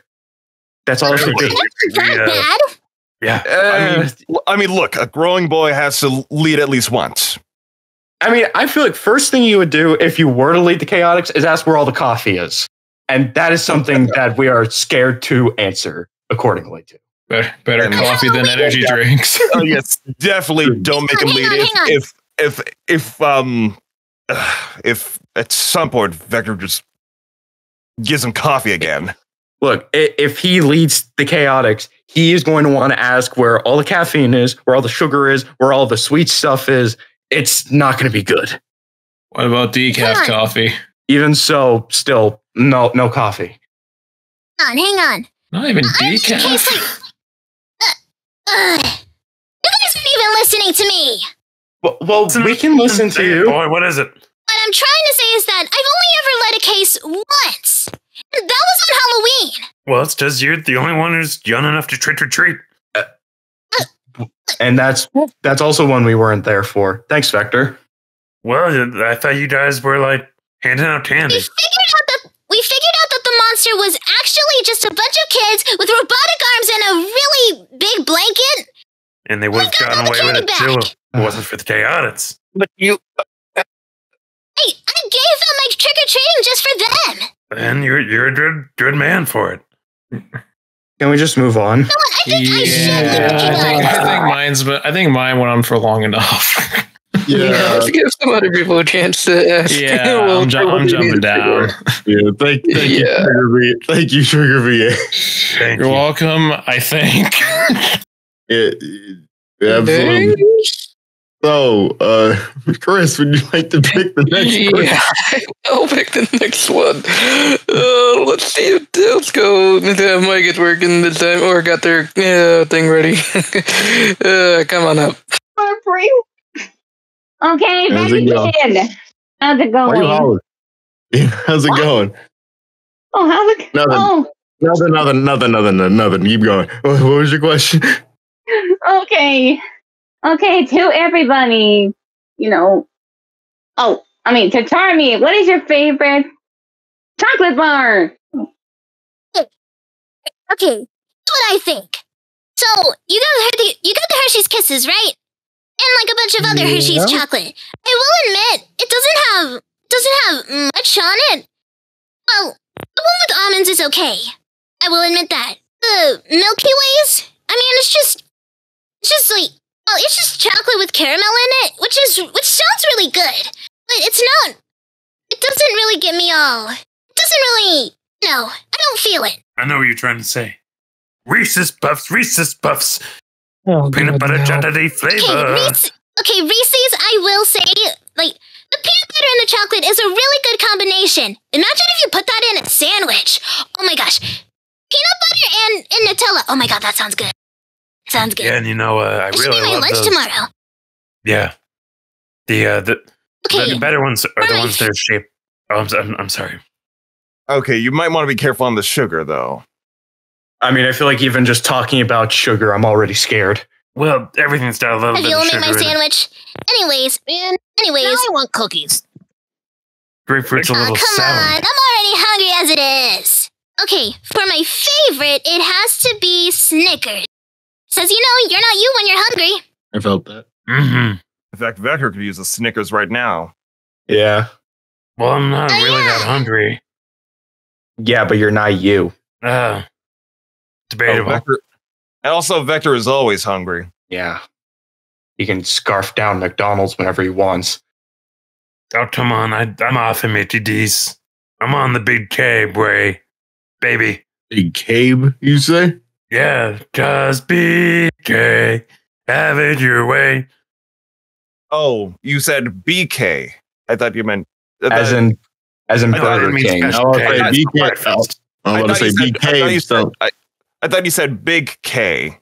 That's all it should be. That's Yeah. bad. yeah. I mean, Uh, I mean, look, a growing boy has to lead at least once. I mean, I feel like first thing you would do if you were to lead the Chaotix is ask where all the coffee is, and that is something that we are scared to answer accordingly to. Better, better coffee than energy Yeah. drinks. oh yes, definitely don't make him hang lead if, if if if um if at some point Vector just gives him coffee again. Look, if he leads the Chaotix, he is going to want to ask where all the caffeine is, where all the sugar is, where all the sweet stuff is. It's not going to be good. What about decaf coffee? Even so, still no no coffee. Hang on, hang on. Not even I'm just in decaf. uh, uh, you guys aren't even listening to me. Well, well we can listen to you. Boy, what is it? What I'm trying to say is that I've only ever led a case once. And that was on Halloween. Well, it's just you're the only one who's young enough to trick or treat. And that's that's also one we weren't there for. Thanks, Vector. Well, I thought you guys were like handing out candy. We figured out that we figured out that the monster was actually just a bunch of kids with robotic arms and a really big blanket. and they would have got gotten the away with candy it too if it wasn't for the Chaotix. But you. Hey, I gave them my trick or treating just for them. And you're you're a good good man for it. Can we just move on? You know what? I think I should Yeah, I think, I think mine's. But I think mine went on for long enough. Yeah, Yeah, let's give some other people a chance to ask. yeah, We'll I'm, ju- I'm jumping down. yeah. Thank, thank you, Yeah. Trigger V. Thank you, Trigger VA. Thank You're you. welcome. I think. It, it- absolutely. So, uh, Chris, would you like to pick the next person? Yeah, I'll pick the next one. Uh, let's see. if- Let's go. Uh, Mike is working this time, or got their uh, thing ready. uh, come on up. For free. Okay, How's back it go? How's it Why are you going? how's it going? Oh, how's it? Nothing. Oh, Nothing, nothing, nothing, nothing, nothing. Keep going. What what was your question? okay. Okay, to everybody, you know. Oh, I mean, to Charmy, what is your favorite chocolate bar? Okay, here's what I think. So you got the you got the Hershey's Kisses, right? And like a bunch of other Hershey's chocolate. I will admit, it doesn't have doesn't have much on it. Well, the one with almonds is okay. I will admit that. The Milky Ways, I mean, it's just it's just like well, it's just chocolate with caramel in it, which is which sounds really good, but it's not. It doesn't really get me all. It doesn't really. No, I don't feel it. I know what you're trying to say. Reese's Puffs, Reese's Puffs, Oh, peanut God, butter no. chocolate Okay, flavor. Reese, okay, Reese's, I will say, like, the peanut butter and the chocolate is a really good combination. Imagine if you put that in a sandwich. Oh my gosh. Peanut butter and, and Nutella. Oh my god, that sounds good. Sounds good. Yeah, and you know, uh, I really. should really be my love lunch those. tomorrow. Yeah, the uh, the, Okay. the better ones are the ones that are shaped. Oh, I'm, I'm, I'm sorry. Okay, you might want to be careful on the sugar though. I mean, I feel like even just talking about sugar, I'm already scared. Well, everything's got a little If bit you'll of make my in it. sandwich. Anyways, man. Anyways. I want cookies. Grapefruit's a little Oh, little come sour. on. I'm already hungry as it is. Okay, for my favorite, it has to be Snickers. Says, you know, you're not you when you're hungry. I felt that. Mm-hmm. In fact, Vector could use a Snickers right now. Yeah. Well, I'm not Oh, really that hungry. Yeah, but you're not you. Uh, Oh. Vector, and also, Vector is always hungry. Yeah. He can scarf down McDonald's whenever he wants. oh, come on. I, I'm off him, Mickey D's. I'm on the big K way, baby. Big Cabe, you say? Yeah, just BK. Have it your way. Oh, you said BK. I thought you meant uh, As in as in I thought it Burger King. special I was K. say That's BK. I I was thought to say said- I thought you BK. Said- So I, I thought you said Big K.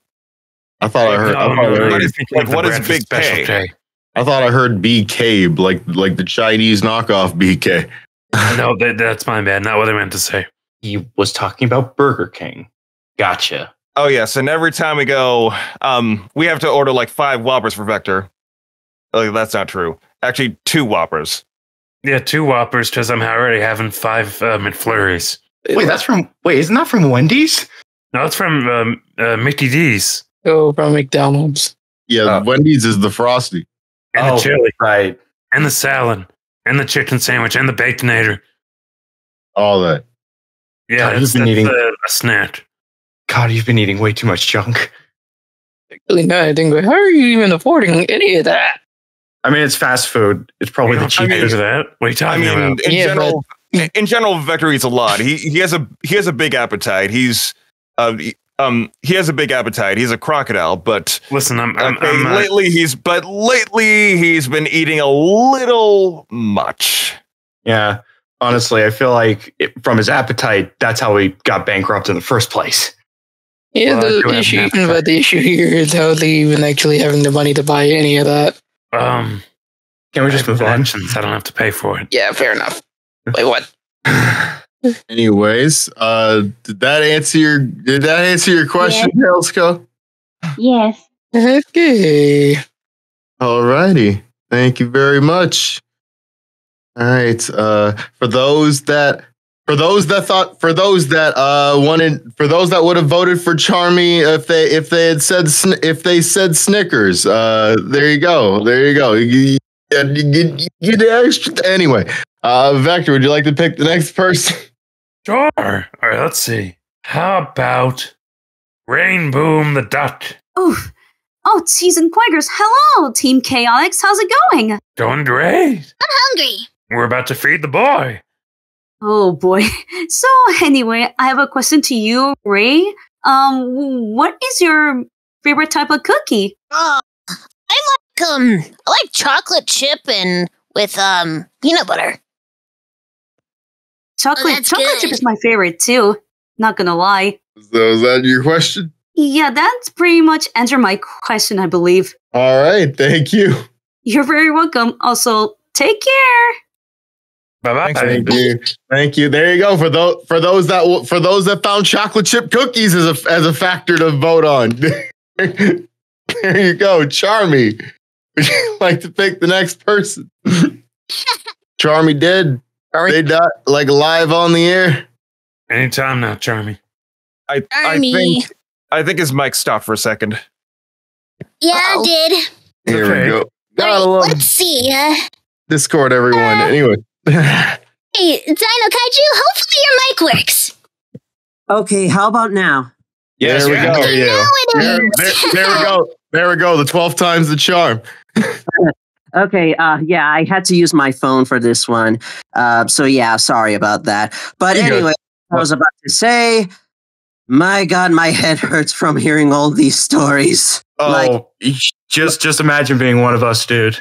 I thought I heard. I No, thought I no, no, heard. I What is- was thinking like, of what is Big special K? K? I thought I heard B Cabe, like like the Chinese knockoff BK. No, that, that's my bad. Not what I meant to say. He was talking about Burger King. Gotcha. Oh yes, and every time we go, um, we have to order like five Whoppers for Vector. Like that's not true. Actually, two Whoppers. Yeah, two Whoppers because I'm already having five uh, McFlurries. Wait, that's from wait, isn't that from Wendy's? No, it's from um, uh, Mickey D's Oh, from McDonald's. Yeah, Oh. Wendy's is the frosty. and oh, the chili Right. and the salad and the chicken sandwich and the baconator. All that. Yeah, God, that's, you've been that's eating- uh, a snack. God, you've been eating way too much junk. Really not. I think, how are you even affording any of that? I mean, it's fast food. It's probably the I mean, cheapest. that. What are you I talking mean, about? in Yeah, general, in general, Vector eats a lot. He he has a he has a big appetite. He's uh um he has a big appetite. He's a crocodile, but Listen, I'm, I'm, okay, I'm uh, lately he's but lately he's been eating a little much. Yeah. Honestly, I feel like it, from his appetite, that's how he got bankrupt in the first place. Yeah, Well, the issue, but the issue here is how they even actually having the money to buy any of that. um, Can we just move on? actions. I don't have to pay for it. Yeah, fair enough. Wait, what? Anyways, uh, did that answer your did that answer your question, Helsco? Yes. Okay. Alrighty. Thank you very much. All right. Uh, for those that for those that thought for those that uh wanted for those that would have voted for Charmy if they if they had said if they said Snickers, uh, there you go. There you go. You, you, you, you get the extra. Anyway, uh, Vector, would you like to pick the next person? Sure. All right, let's see. How about Rain Boom the Duck? Oh, oh, Season Quaggers. Hello, Team Chaotix. How's it going? Going great. I'm hungry. We're about to feed the boy. Oh boy. So anyway, I have a question to you, Ray. Um, what is your favorite type of cookie? Uh, I like um, I like chocolate chip and with um peanut butter. Chocolate. Oh, that's chocolate chip is my favorite too. Not gonna lie. So is that your question? Yeah, that's pretty much answered my question, I believe. All right. Thank you. You're very welcome. Also, take care. Bye bye. Thank you. Thank you. There you go. For those for those that w- for those that found chocolate chip cookies as a as a factor to vote on. there you go, Charmy. Would you like to pick the next person? Charmy did. They died like live on the air. Anytime now, Charmy. I I Army. think I think his mic stopped for a second. Yeah, I did. Here Okay. we go. Gotta Alright, love let's see. Uh, Discord, everyone. Anyway. hey, Dino Kaiju, hopefully your mic works. Okay, how about now? Yes, There we we go. hear you. Now it there, is. there, there we go. There we go. The 12 times the charm. Okay, uh, yeah, I had to use my phone for this one. Uh, so yeah, sorry about that. But anyway, I was about to say, my God, my head hurts from hearing all these stories. Like, Oh, just just imagine being one of us, dude.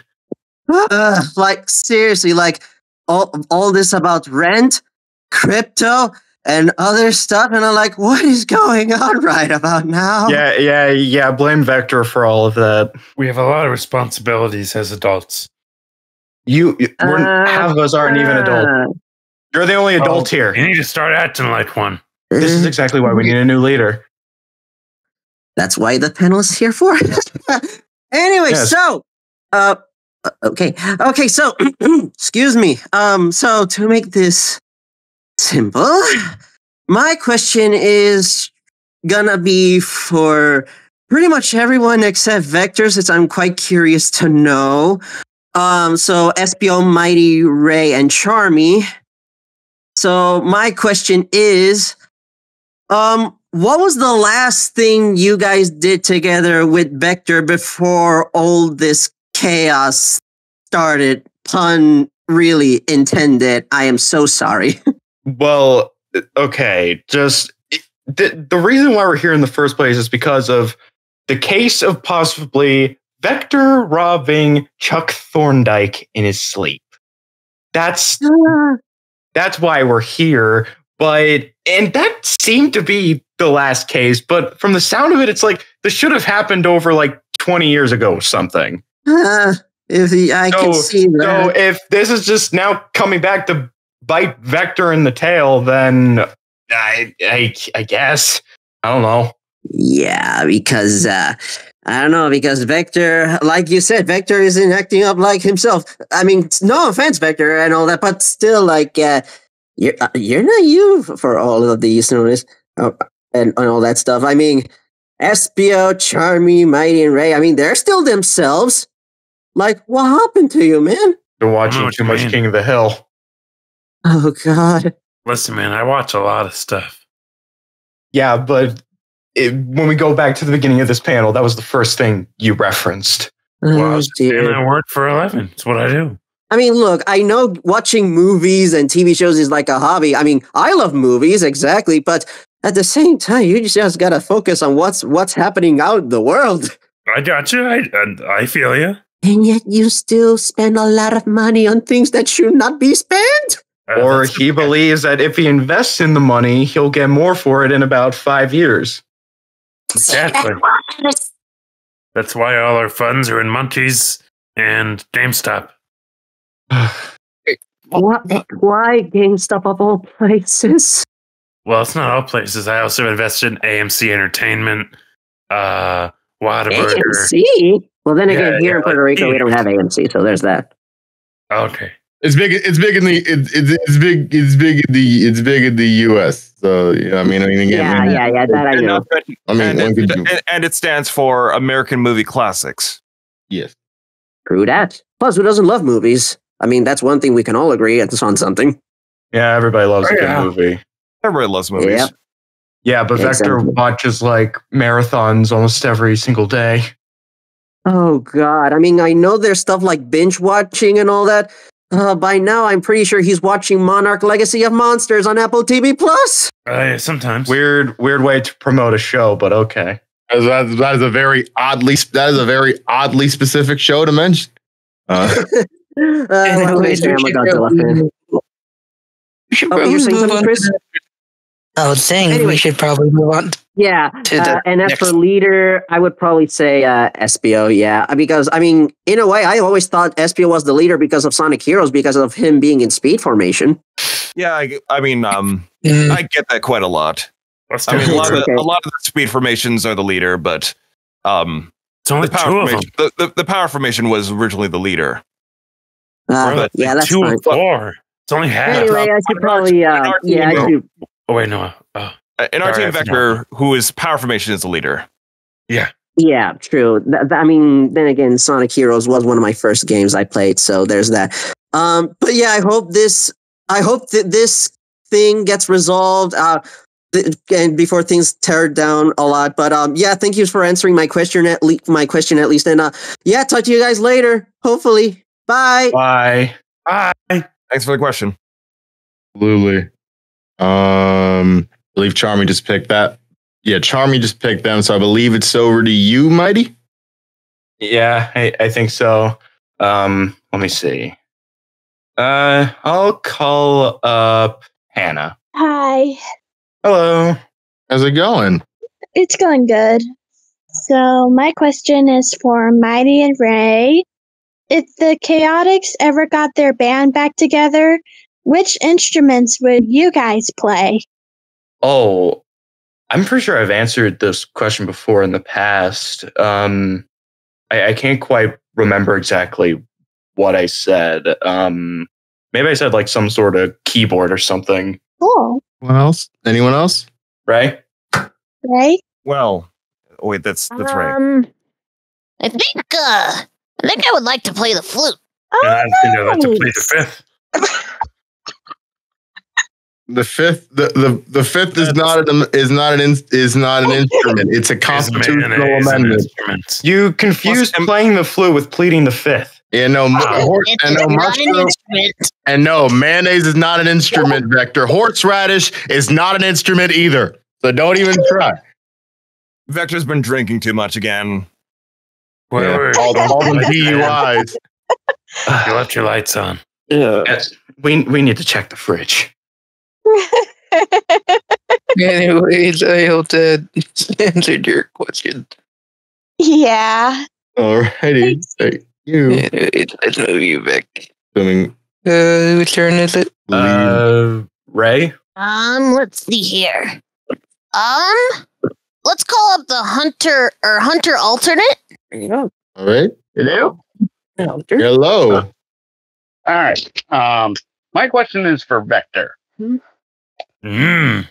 uh, like seriously, like all all this about rent, crypto, and other stuff, and I'm like, what is going on right about now? Yeah, yeah, yeah. Blame Vector for all of that. We have a lot of responsibilities as adults. You, you- we're, Uh, half of us aren't even adults. uh, You're the only adult Oh, here. You need to start acting like one. This is exactly why we need a new leader. That's why the panel is here for. anyway, Yes. so uh uh, okay. Okay, so excuse me. Um so to make this simple, my question is gonna be for pretty much everyone except Vector since I'm quite curious to know. Um so Espio Mighty Ray and Charmy. So my question is um, what was the last thing you guys did together with Vector before all this chaos started? Pun really intended. I am so sorry. Well, okay, just the, the reason why we're here in the first place is because of the case of possibly Vector robbing Chuck Thorndyke in his sleep. That's that's why we're here. But and that seemed to be the last case. But from the sound of it, it's like this should have happened over like 20 years ago or something. Uh, if the, I can So- see So if this is just now coming back to bite Vector in the tail, then I I, I guess I don't know. Yeah, because uh I don't know, because Vector, like you said, Vector isn't acting up like himself. I mean, no offense, Vector, and all that, but still, like, uh, you're uh, you're not you for all of these, you know, uh, and and all that stuff. I mean, Espio, Charmy, Mighty, and Ray. I mean, they're still themselves. Like, what happened to you, man? Been watching what too you much mean. King of the Hill. Oh God. Listen, man, I watch a lot of stuff. Yeah, but it, when we go back to the beginning of this panel, that was the first thing you referenced. Oh, Well, I was saying dear. I work for eleven. It's what I do. I mean, look, I know watching movies and TV shows is like a hobby. I mean, I love movies, exactly, but at the same time, you just gotta focus on what's what's happening out in the world. I got you. I I, I feel you. And yet you still spend a lot of money on things that should not be spent. Or he believes that if he invests in the money, he'll get more for it in about five years. Exactly. That's why all our funds are in monkeys and GameStop. Why, why GameStop of all places? Well, it's not all places. I also invested in AMC Entertainment, uh, Whataburger. AMC? Well, then again, Yeah, here yeah, in Puerto like Rico, we don't have AMC, so there's that. Okay. It's big. It's big in the. It's it's, it's big. It's big in the. It's big in the U.S. So yeah, I mean, I mean, again, Yeah, I mean, yeah, yeah, that I And, know. I mean, and, one it, could and- and it stands for American Movie Classics. Yes. True that. Plus, who doesn't love movies? I mean, that's one thing we can all agree it's on something. Yeah, everybody loves a Oh, good movie. Everybody loves movies. Yep. Yeah, but Vector watches like marathons almost every single day. Oh God! I mean, I know there's stuff like binge watching and all that. Uh, by now, I'm pretty sure he's watching Monarch: Legacy of Monsters on Apple TV Plus. Uh, yeah, sometimes. Weird, weird way to promote a show, but okay. That is, that is- that is a very oddly. That is a very oddly specific show to mention. Uh, Uh, well, Anyways, I'm a we should probably- Oh, probably you're saying move something, on. Chris? I was saying Anyway. we should probably move on. Yeah, To the uh, and as next- for leader, I would probably say uh, Espio. Yeah, Uh, because I mean, in a way, I always thought Espio was the leader because of Sonic Heroes because of him being in speed formation. Yeah, I, I mean, um, Mm. I get that quite a lot. I mean, a it. lot, of, Okay. a lot of the speed formations are the leader, but um, It's only the power two of them. formation, the, the, the power formation was originally the leader. Uh, Bro, yeah, that's two fine. of four. It's only half. Anyway, I should probably. Uh, yeah, I should. Oh wait, no. Oh, Uh, In our team, I. Vector, who is power formation, is the leader. yeah. Yeah, true. Th- th- I mean, then again, Sonic Heroes was one of my first games I played, so there's that. Um, but yeah, I hope this. I hope that this thing gets resolved. Uh, th- and before things tear down a lot. But um, yeah, thank you for answering my question at least. my question at least. And uh, yeah, talk to you guys later. Hopefully, bye. Bye. Bye. Thanks for the question. Absolutely. Um, I believe Charmy just picked that. Yeah, Charmy just picked them, so I believe it's over to you, Mighty. Yeah, I, I think so. Um, let me see. Uh, I'll call up Hannah. Hi, Hello. How's it going? it's going good. So, my question is for Mighty and Ray. If the Chaotix ever got their band back together, which instruments would you guys play? Oh, I'm pretty sure I've answered this question before in the past. Um, I, I can't quite remember exactly what I said. Um, maybe I said like some sort of keyboard or something. Cool, What else? Anyone else? Right? right? Well, wait, that's that's right. Um, I think, uh, I think I would like to play the flute. And I think I'd like to play the fifth. The fifth, the, the, the fifth is not an is not an in, is not an instrument. It's a constitutional mayonnaise amendment. instrument. You confused playing the flute with pleading the fifth. Yeah, no, oh, mo- hor- It's and no not an and no mayonnaise is not an instrument. Vector horseradish is not an instrument either. So don't even try. Vector's been drinking too much again. Whatever. all, all them DUIs. You left your lights on. Yes, we we need to check the fridge. Anyways, I hope that answered your question. Yeah. Alrighty, thank you. Anyways, let's move you back. Assuming Uh, whose turn is it? Uh, Ray. Um, let's see here. Um, let's call up the hunter or hunter alternate. There you go. all right. Hello. Hello. All right. Um, my question is for Vector. Mm.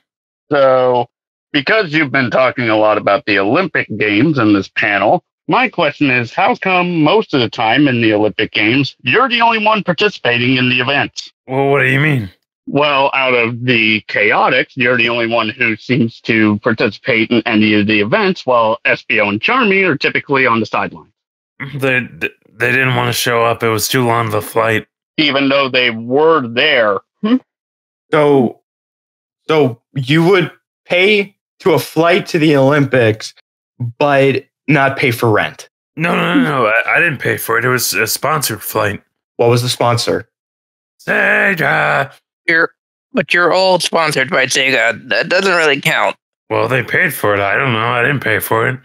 So, because you've been talking a lot about the Olympic Games in this panel, my question is how come most of the time in the Olympic Games, you're the only one participating in the events? Well, what do you mean? Well, out of the Chaotix, you're the only one who seems to participate in any of the events, while Espio and Charmy are typically on the sidelines. They they didn't want to show up. It was too long of a flight. Even though they were there. So, so you would pay to a flight to the Olympics, but not pay for rent. No, no, no, no. I, I didn't pay for it. It was a sponsored flight. What was the sponsor? Sega. You're, but you're all sponsored by Sega. That doesn't really count. Well, they paid for it. I don't know. I didn't pay for it.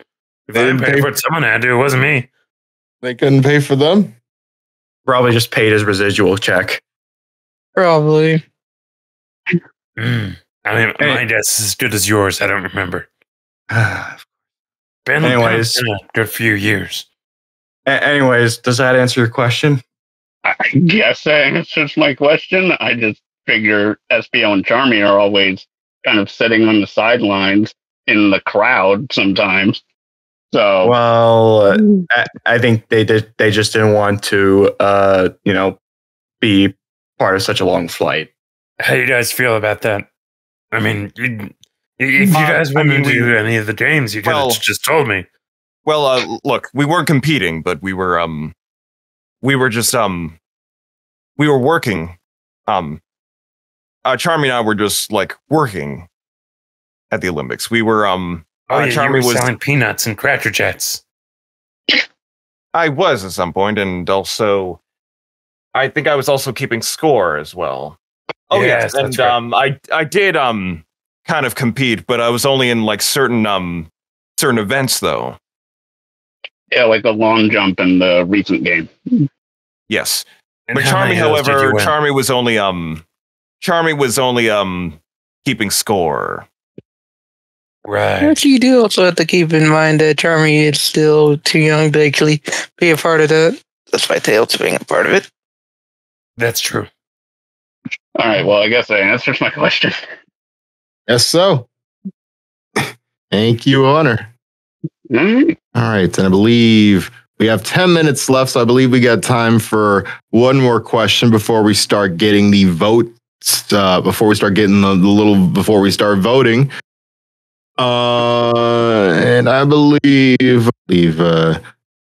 If They I didn't didn't pay pay- for it, someone had to. It wasn't me. They couldn't pay for them. Probably just paid his residual check. Probably. Mm. I mean, my guess is as good as yours. I don't remember. Been, Anyways. been a good few years. A- anyways, does that answer your question? I guess that answers my question. I just figure Espio and Charmy are always kind of sitting on the sidelines in the crowd sometimes. So, Well, uh, I, I think they did. They just didn't want to, uh, you know, be part of such a long flight. How do you guys feel about that? I mean, if you Uh, guys I mean, to do any of the games, you could well- just told me. Well, uh, look, we weren't competing, but we were um, we were just um, we were working. Um, uh, Charmy and I were just like working at the Olympics. We were um, Oh, uh, yeah, you Charmy were was selling peanuts and Cracker Jets. I was at some point, and also, I think I was also keeping score as well. Oh Yes, yes, and right. um, I I did um kind of compete, but I was only in like certain um certain events though. yeah, like the long jump in the recent game. Yes, And but how Charmy, many of those did you however, win? Charmy was only um Charmy was only um keeping score. Right. But you do also have to keep in mind that Charmy is still too young to actually be a part of that, despite Tails being a part of it. That's true. All right, well, I guess that answers my question. Yes, so. Thank you, Honor. All right, and I believe we have 10 minutes left, so I believe we got time for one more question before we start getting the votes, uh, before we start getting the, the little, before we start voting. Uh, and I believe, leave, uh,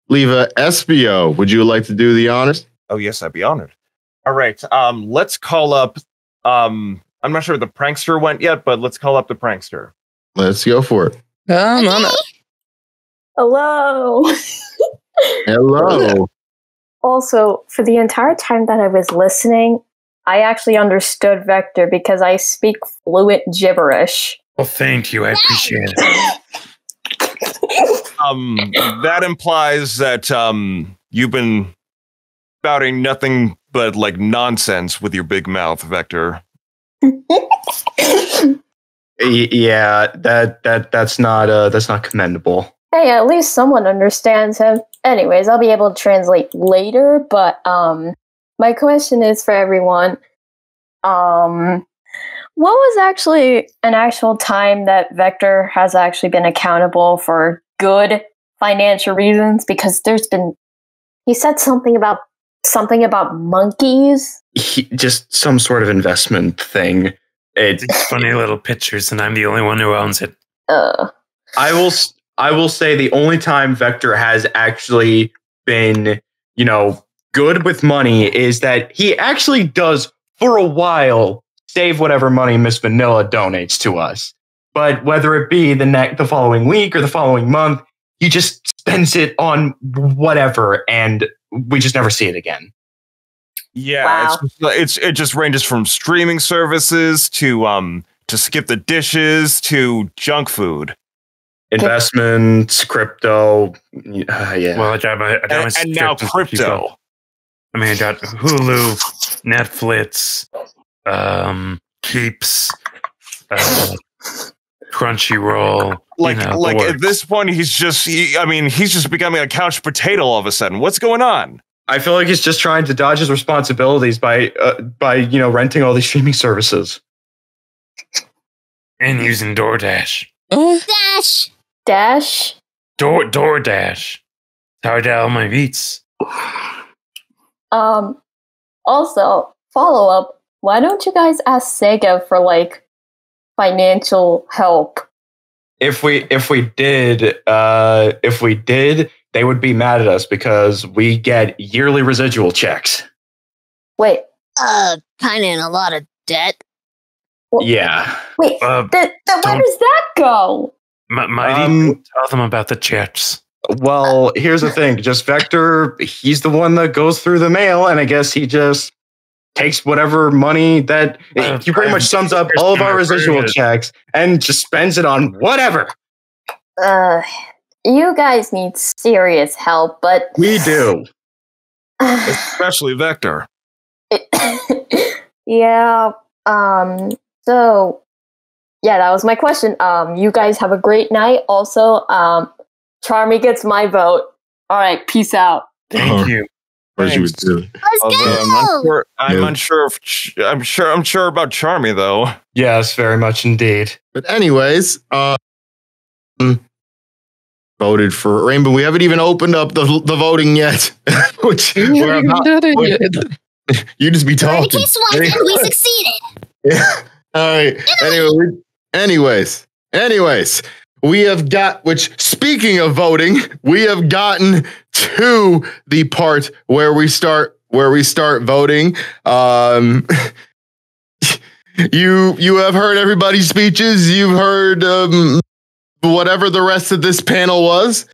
leave a Espio. Would you like to do the honors? Oh yes, I'd be honored. All right, um, let's call up. Um, I'm not sure if the prankster went yet, but let's call up the prankster. Let's go for it. Um, I'm. Hello. Hello. also, for the entire time that I was listening, I actually understood Vector because I speak fluent gibberish. Well, thank you. I appreciate it. Um, that implies that um, you've been spouting nothing but like nonsense with your big mouth, Vector. Yeah, that that that's not uh that's not commendable. Hey, at least someone understands him. Anyways, I'll be able to translate later, but um my question is for everyone. Um what was actually an actual time that Vector has actually been accountable for good financial reasons because there's been he said something about something about monkeys. He, just some sort of investment thing. It, It's funny little pictures, and I'm the only one who owns it. Uh I will s- I will say the only time Vector has actually been, you know, good with money is that he actually does for a while save whatever money Miss Vanilla donates to us. But whether it be the next the following week or the following month, he just spends it on whatever and we just never see it again. Yeah, it's, it's it just ranges from streaming services to um to skip the dishes to junk food. Investments, crypto, uh, yeah. Well, I got my, I got my And- and now crypto. I mean, I got Hulu, Netflix, um, Keeps, uh, Crunchyroll. Like you know, like at this point, he's just he, I mean he's just becoming a couch potato all of a sudden. What's going on? I feel like he's just trying to dodge his responsibilities by uh, by you know renting all these streaming services. and using DoorDash. Dash. Dash. Door DoorDash. That's how I get all my beats. Um also, follow up, why don't you guys ask Sega for like financial help? If we if we did uh if we did, they would be mad at us because we get yearly residual checks. Wait, Uh, kind of in a lot of debt. Yeah. wait, Uh, th- th- where does that go? M- Mighty, Um, tell them about the checks. Well, here's the thing. Just Vector, he's the one that goes through the mail, and I guess he just takes whatever money that Uh, he pretty much sums up all of our residual checks and just spends it on whatever. Uh, you guys need serious help, but We do. Especially Vector. yeah. Um. So, yeah, that was my question. Um. You guys have a great night. Also, um, Charmy gets my vote. All right. Peace out. Thank you. What you would do? Although I'm unsure, I'm unsure if Ch- I'm sure I'm sure about Charmy though. Yes, very much indeed. But anyways, um, voted for Rainbow. We haven't even opened up the the voting yet. Which we're about- you just be talking. case one thing, we succeeded. Yeah. All right. Anyway, we, anyways, anyways, we have got. Which speaking of voting, we have gotten to the part where we start where we start voting. Um, you you have heard everybody's speeches. You've heard um, whatever the rest of this panel was.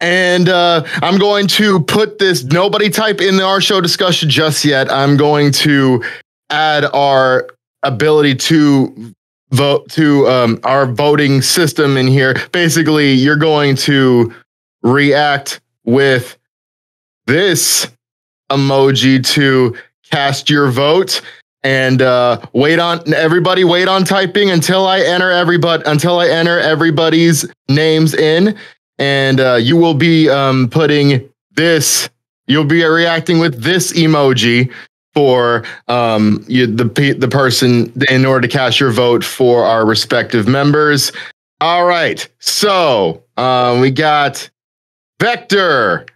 And uh, I'm going to put this nobody type in our show discussion just yet. I'm going to add our ability to vote to um, our voting system in here. Basically, you're going to react with this emoji to cast your vote. And uh, wait on everybody wait on typing until i enter everybody until i enter everybody's names in. And uh, you will be um, putting this you'll be reacting with this emoji for um, you, the the person in order to cast your vote for our respective members. All right. So um, we got vector.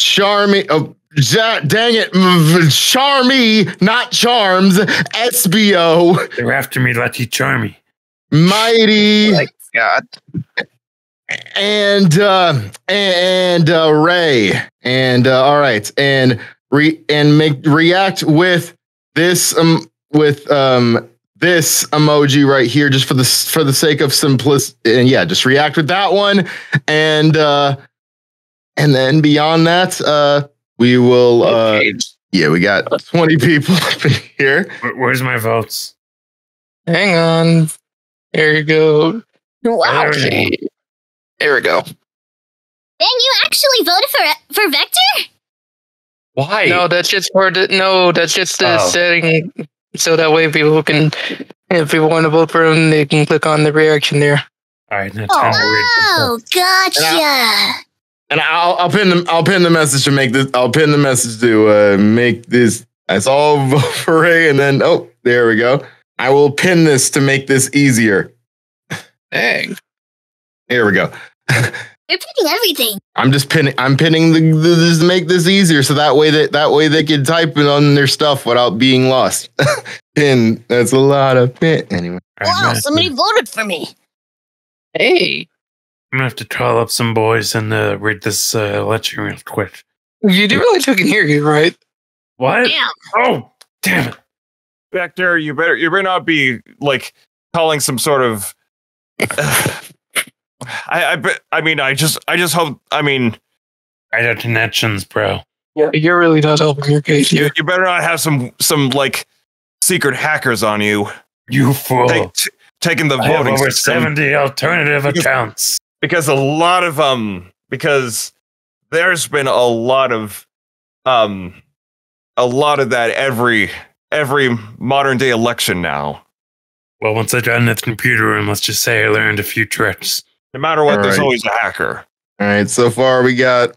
Charmy oh, ja- dang it charmy not charms Espio They're after me, Lucky Charmy. mighty. God. and uh and uh ray. And uh all right and re and make react with this um with um this emoji right here just for the for the sake of simplicity and yeah just react with that one. And uh and then beyond that uh we will uh yeah we got 20 people up in here Where- Where's my votes? Hang on. There you go. Wow. Okay. There we go. Then you actually voted for for Vector? Why? No, that's just for the no. That's just the Oh. setting, so that way people can, if people want to vote for him, they can click on the reaction there. All right, now time to read. Oh, gotcha. And I'll I'll pin the I'll pin the message to make this I'll pin the message to uh make this that's all vote for Ray and then oh there we go. I will pin this to make this easier. Dang. Here we go. You're picking everything. I'm just pinning I'm pinning the, the this to make this easier so that way that that way they can type it on their stuff without being lost. pin that's a lot of pin anyway. Wow, somebody voted for me. Hey, I'm gonna have to call up some boys and uh, read this uh, lecture real quick. you do realize who can hear you, right? What? Damn. Oh, damn it! Vector, you better you better not be like calling some sort of. I I bet- I mean I just I just hope I mean I got connections, bro. Yeah, you're really not helping your case you, you better not have some some like secret hackers on you You fool! take, t- taking the I have voting over system. seventy alternative accounts. Because a lot of um because there's been a lot of um a lot of that every every modern day election now. Well, once I got in the computer room, let's just say I learned a few tricks. No matter what, there's Alright. always a hacker. All right, so far we got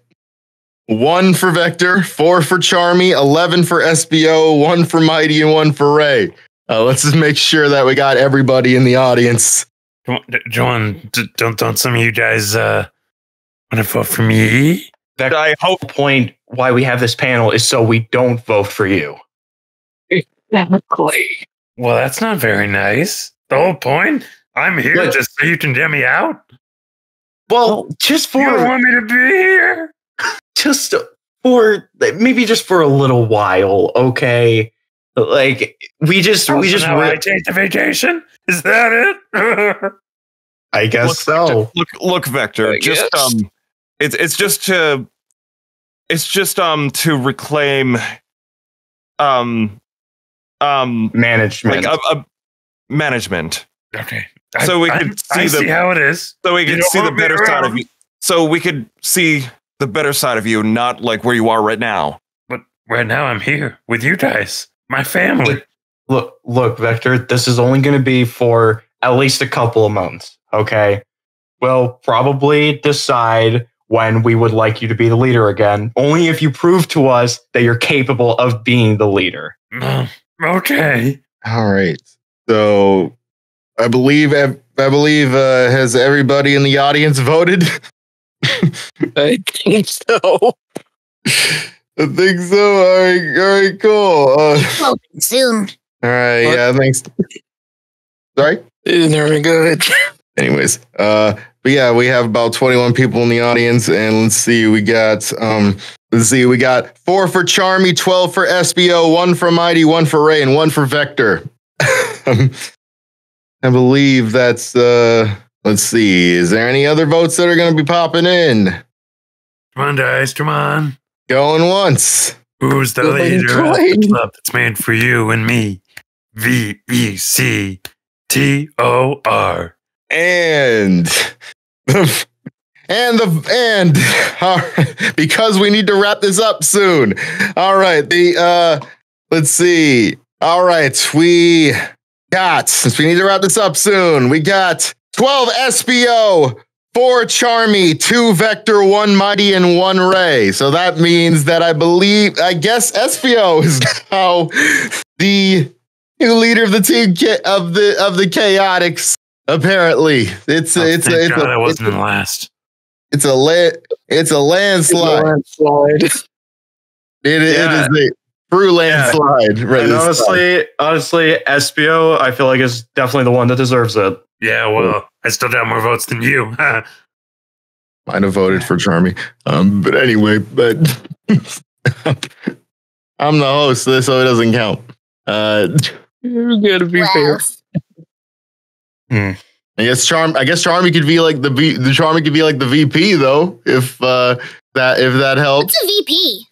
one for Vector, four for Charmy, 11 for Espio, one for Mighty, and one for Ray. Uh, let's just make sure that we got everybody in the audience. Come on, John, don't don't some of you guys uh, want to vote for me? That I hope point why we have this panel is so we don't vote for you. Exactly. Well, that's not very nice. The whole point? I'm here Look- just so you can get me out. Well, just for You don't want me to be here. just for maybe just for a little while, okay? Like we just we So just now re- I take the vacation. Is that it? I guess so. Look, look, Vector. I just guess. um, it's it's just to, it's just um to reclaim, um, um, management. like a, a management. okay. So we I- could I see the see how it is. So we could see the want me better side of you. So we could see the better side of you, not like where you are right now. But right now I'm here with you guys, my family. Look, look, Vector, this is only going to be for at least a couple of months, okay? We'll probably decide when we would like you to be the leader again, only if you prove to us that you're capable of being the leader. Okay. All right. So I believe I believe uh, has everybody in the audience voted? I think so. I think so. All right. All right. Cool. Uh, Voting soon. all right. What? Yeah. Thanks. Sorry. Very good. Anyways, uh, but yeah, we have about 21 people in the audience, and let's see, we got um, let's see, we got four for Charmy, 12 for Espio, one for Mighty, one for Ray, and one for Vector. Um, I believe that's uh, let's see, is there any other votes that are going to be popping in? Come on, guys. Come on. Going once. Who's the Going leader of the club that's made for you and me? V E C T O R. and and the and all right, because we need to wrap this up soon. All right, the uh let's see. All right, we got since we need to wrap this up soon. We got 12 Espio, 4 Charmy, 2 Vector, 1 Mighty and 1 Ray. So that means that I believe I guess Espio is now the new leader of the team of the of the Chaotix. apparently it's Oh, it's thank a, it's God a, I wasn't it's in a, last. it's a la- it's a landslide Landslide. it, is- Yeah. it is a true landslide right and this time. honestly, honestly, Espio, I feel like is definitely the one that deserves it. Yeah, well, I still got more votes than you. might have voted for charmy um but anyway but i'm the host so it doesn't count uh You gotta be fair. I guess Charm. I guess Charmy could be like the V. The Charmy could be like the VP though, if uh, that if that helps. What's a VP?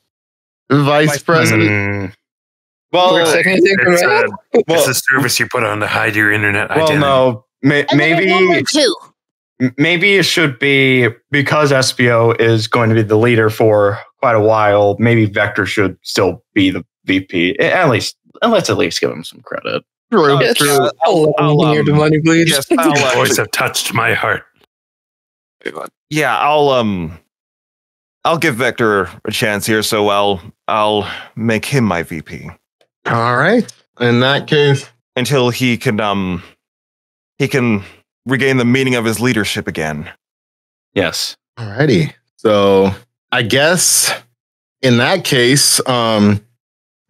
Vice president. Mm. Well, Works like it's, a, it's a service you put on to hide your internet well, identity. no, may, And then there's number maybe two. maybe it should be because Espio is going to be the leader for quite a while. Maybe Vector should still be the VP. At least, and let's at least give him some credit. True. Yes. True. I'll, I'll, I'll, hear the um, money, please. Yes, I'll, Your uh, voice have touched my heart. yeah, I'll um, I'll give Vector a chance here. So I'll I'll make him my VP All right. In that case, until he can um, he can regain the meaning of his leadership again. Yes. alrighty. So I guess in that case, um,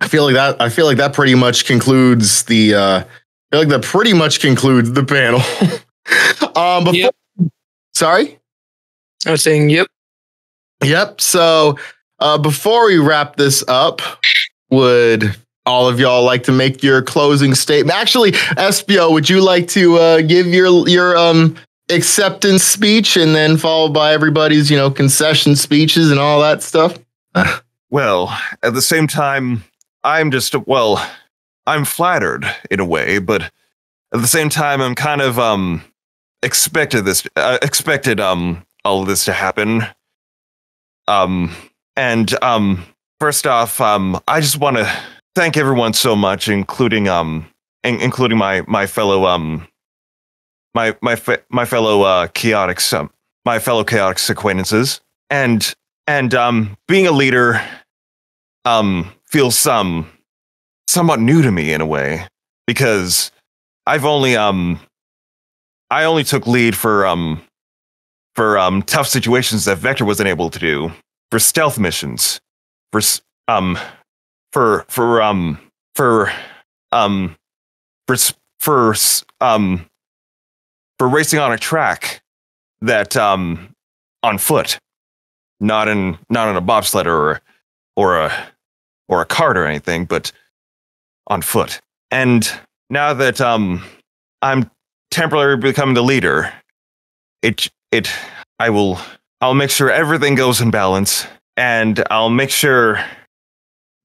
I feel like that. I feel like that pretty much concludes the. Uh, I feel like that pretty much concludes the panel. um, before, Yep. sorry. I was saying, yep. Yep. So uh, before we wrap this up, would all of y'all like to make your closing statement? Actually, Espio, would you like to uh, give your your um acceptance speech and then followed by everybody's you know concession speeches and all that stuff? Well, at the same time, I'm just well, I'm flattered in a way, but at the same time, I'm kind of um expected this uh, expected um all of this to happen. Um and um first off, um I just want to thank everyone so much, including um in- including my my fellow um my my fe- my fellow uh Chaotix um, my fellow Chaotix acquaintances. And and um being a leader um feels um somewhat new to me in a way because I've only um I only took lead for um for um tough situations that Vector wasn't able to do for stealth missions for um for for um for um for for um for racing on a track that um on foot, not in not on a bobsled or or a or a cart or anything, but on foot. And now that um I'm temporarily becoming the leader, it it I will I'll make sure everything goes in balance and I'll make sure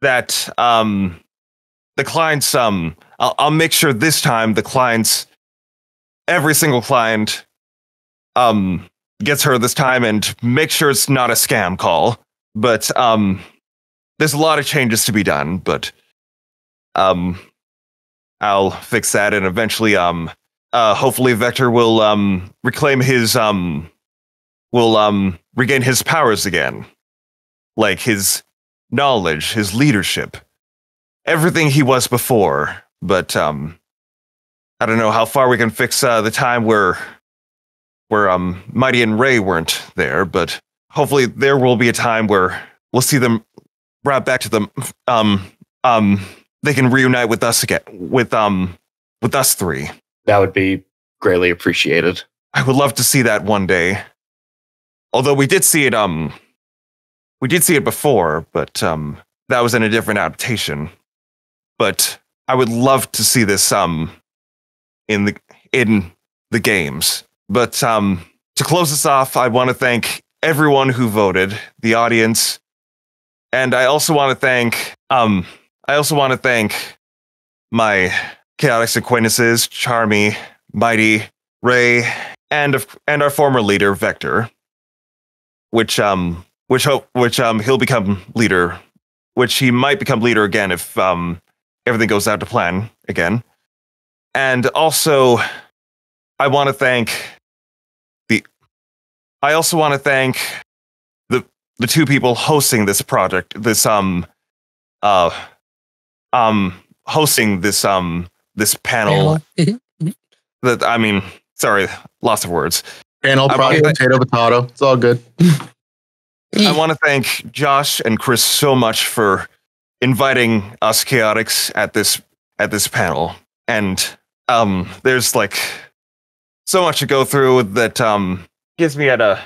that um the clients um I'll, I'll make sure this time the clients every single client um gets her this time and make sure it's not a scam call. But um there's a lot of changes to be done but um I'll fix that and eventually um uh hopefully Vector will um reclaim his um will um regain his powers again. Like his knowledge his leadership everything he was before but um i don't know how far we can fix uh, the time where where um mighty and ray weren't there but hopefully there will be a time where we'll see them brought back to them um um they can reunite with us again with um with us three That would be greatly appreciated. I would love to see that one day. Although we did see it um we did see it before, but um that was in a different adaptation. But I would love to see this um in the in the games. But um to close this off, I want to thank everyone who voted, the audience, and I also want to thank um I also want to thank my chaotic acquaintances, Charmy, Mighty, Ray, and of, and our former leader Vector, which um which hope which um he'll become leader, which he might become leader again if um everything goes out to plan again. And also I want to thank the I also want to thank the the two people hosting this project, this um uh um hosting this um this panel that I mean, sorry, lots of words. Panel, project, potato, potato. It's all good. I want to thank Josh and Chris so much for inviting us Chaotix at this at this panel. And um there's like so much to go through that um gets me at a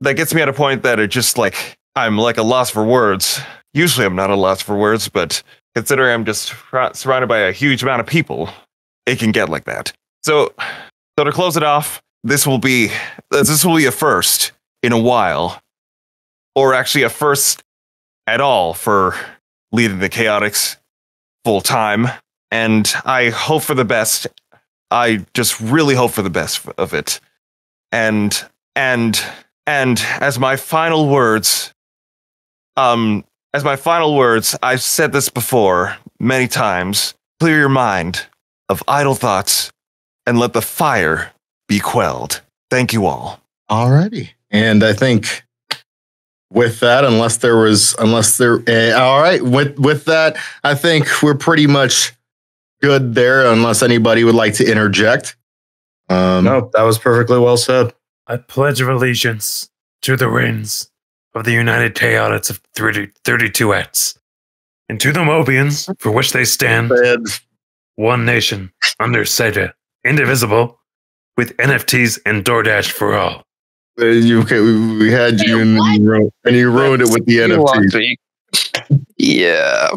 that gets me at a point that it just like I'm like a loss for words. Usually I'm not a loss for words, but considering I'm just sur- surrounded by a huge amount of people, it can get like that. So so to close it off, this will be this will be a first in a while or actually a first at all for leading the Chaotix full time. And I hope for the best. I just really hope for the best of it. And and and as my final words, um, as my final words, I've said this before many times. Clear your mind of idle thoughts and let the fire be quelled. Thank you all. Alrighty. And I think with that, unless there was, unless there, eh, all right, with with that, I think we're pretty much good there. Unless anybody would like to interject. Um, no, that was perfectly well said. I pledge of allegiance to the winds of the United Chaotix of 30, 32 X, and to the Mobians, for which they stand, one nation, under Sega, indivisible, with NFTs and DoorDash for all. Uh, you okay? We, we had you and you, ruined, and you ruined it with the NFT. Yeah.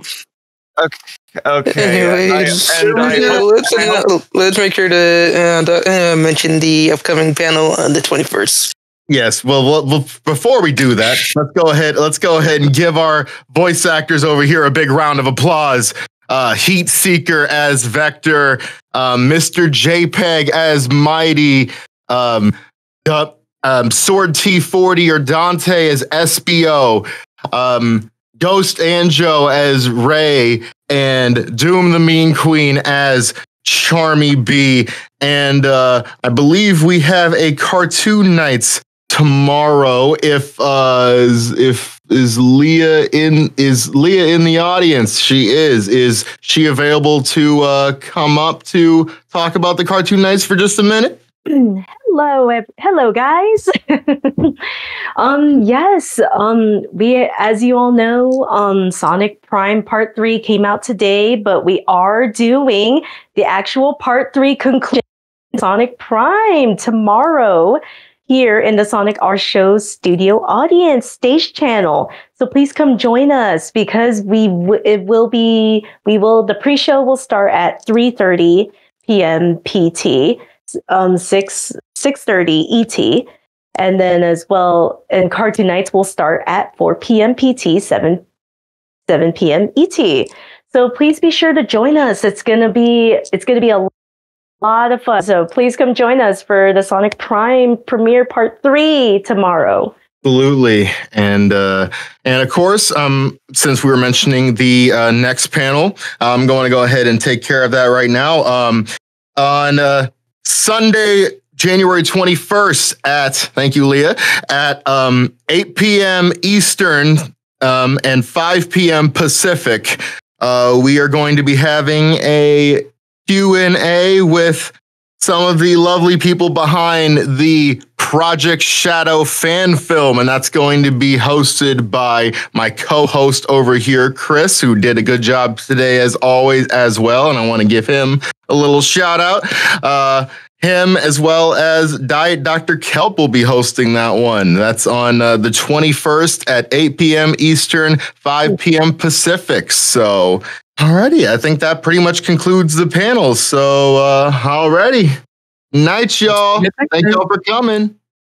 Okay. Okay. Anyways, I- and I- uh, let's, uh, let's make sure to uh, uh, mention the upcoming panel on the 21st. Yes. Well, well, well, before we do that, let's go ahead. Let's go ahead and give our voice actors over here a big round of applause. Uh, Heat Seeker as Vector, um, Mr. JPEG as Mighty, um, the, um, Sword T40 or Dontae as Espio, um, Ghost Anjo as Ray, and Doom the Meme Queen as Charmy Bee. And uh, I believe we have a Cartoon Nights tomorrow. If uh, is, if is Leah in is Leah in the audience? She is. Is she available to uh, come up to talk about the Cartoon Nights for just a minute? Hello, hello, guys. um, yes. Um, we, as you all know, um, Sonic Prime Part Three came out today, but we are doing the actual Part Three conclusion. Sonic Prime tomorrow here in the Sonic R Show studio audience stage channel. So please come join us because we w- it will be we will the pre-show will start at 3:30 p.m. PT, um 6 6:30 ET. And then as well, and Cartoon Nights will start at 4 p.m. PT, 7 7 p.m. ET. So please be sure to join us. It's gonna be it's gonna be a lot of fun. So please come join us for the Sonic Prime premiere part three tomorrow. Absolutely, and uh, and of course, um, since we were mentioning the uh, next panel, I'm going to go ahead and take care of that right now. Um, on uh, Sunday, January 21st, at thank you, Leah, at um, 8 p.m. Eastern um, and 5 p.m. Pacific, uh, we are going to be having a Q&A with some of the lovely people behind the Project Shadow fan film, and that's going to be hosted by my co-host over here, Chris, who did a good job today as always as well, and I want to give him a little shout out. Uh, him as well as Diet Dr. Kelp will be hosting that one. That's on uh, the 21st at 8 p.m. Eastern, 5 p.m. Pacific. So, alrighty, I think that pretty much concludes the panel. So, uh, alrighty. Night, y'all. Thank y'all for coming.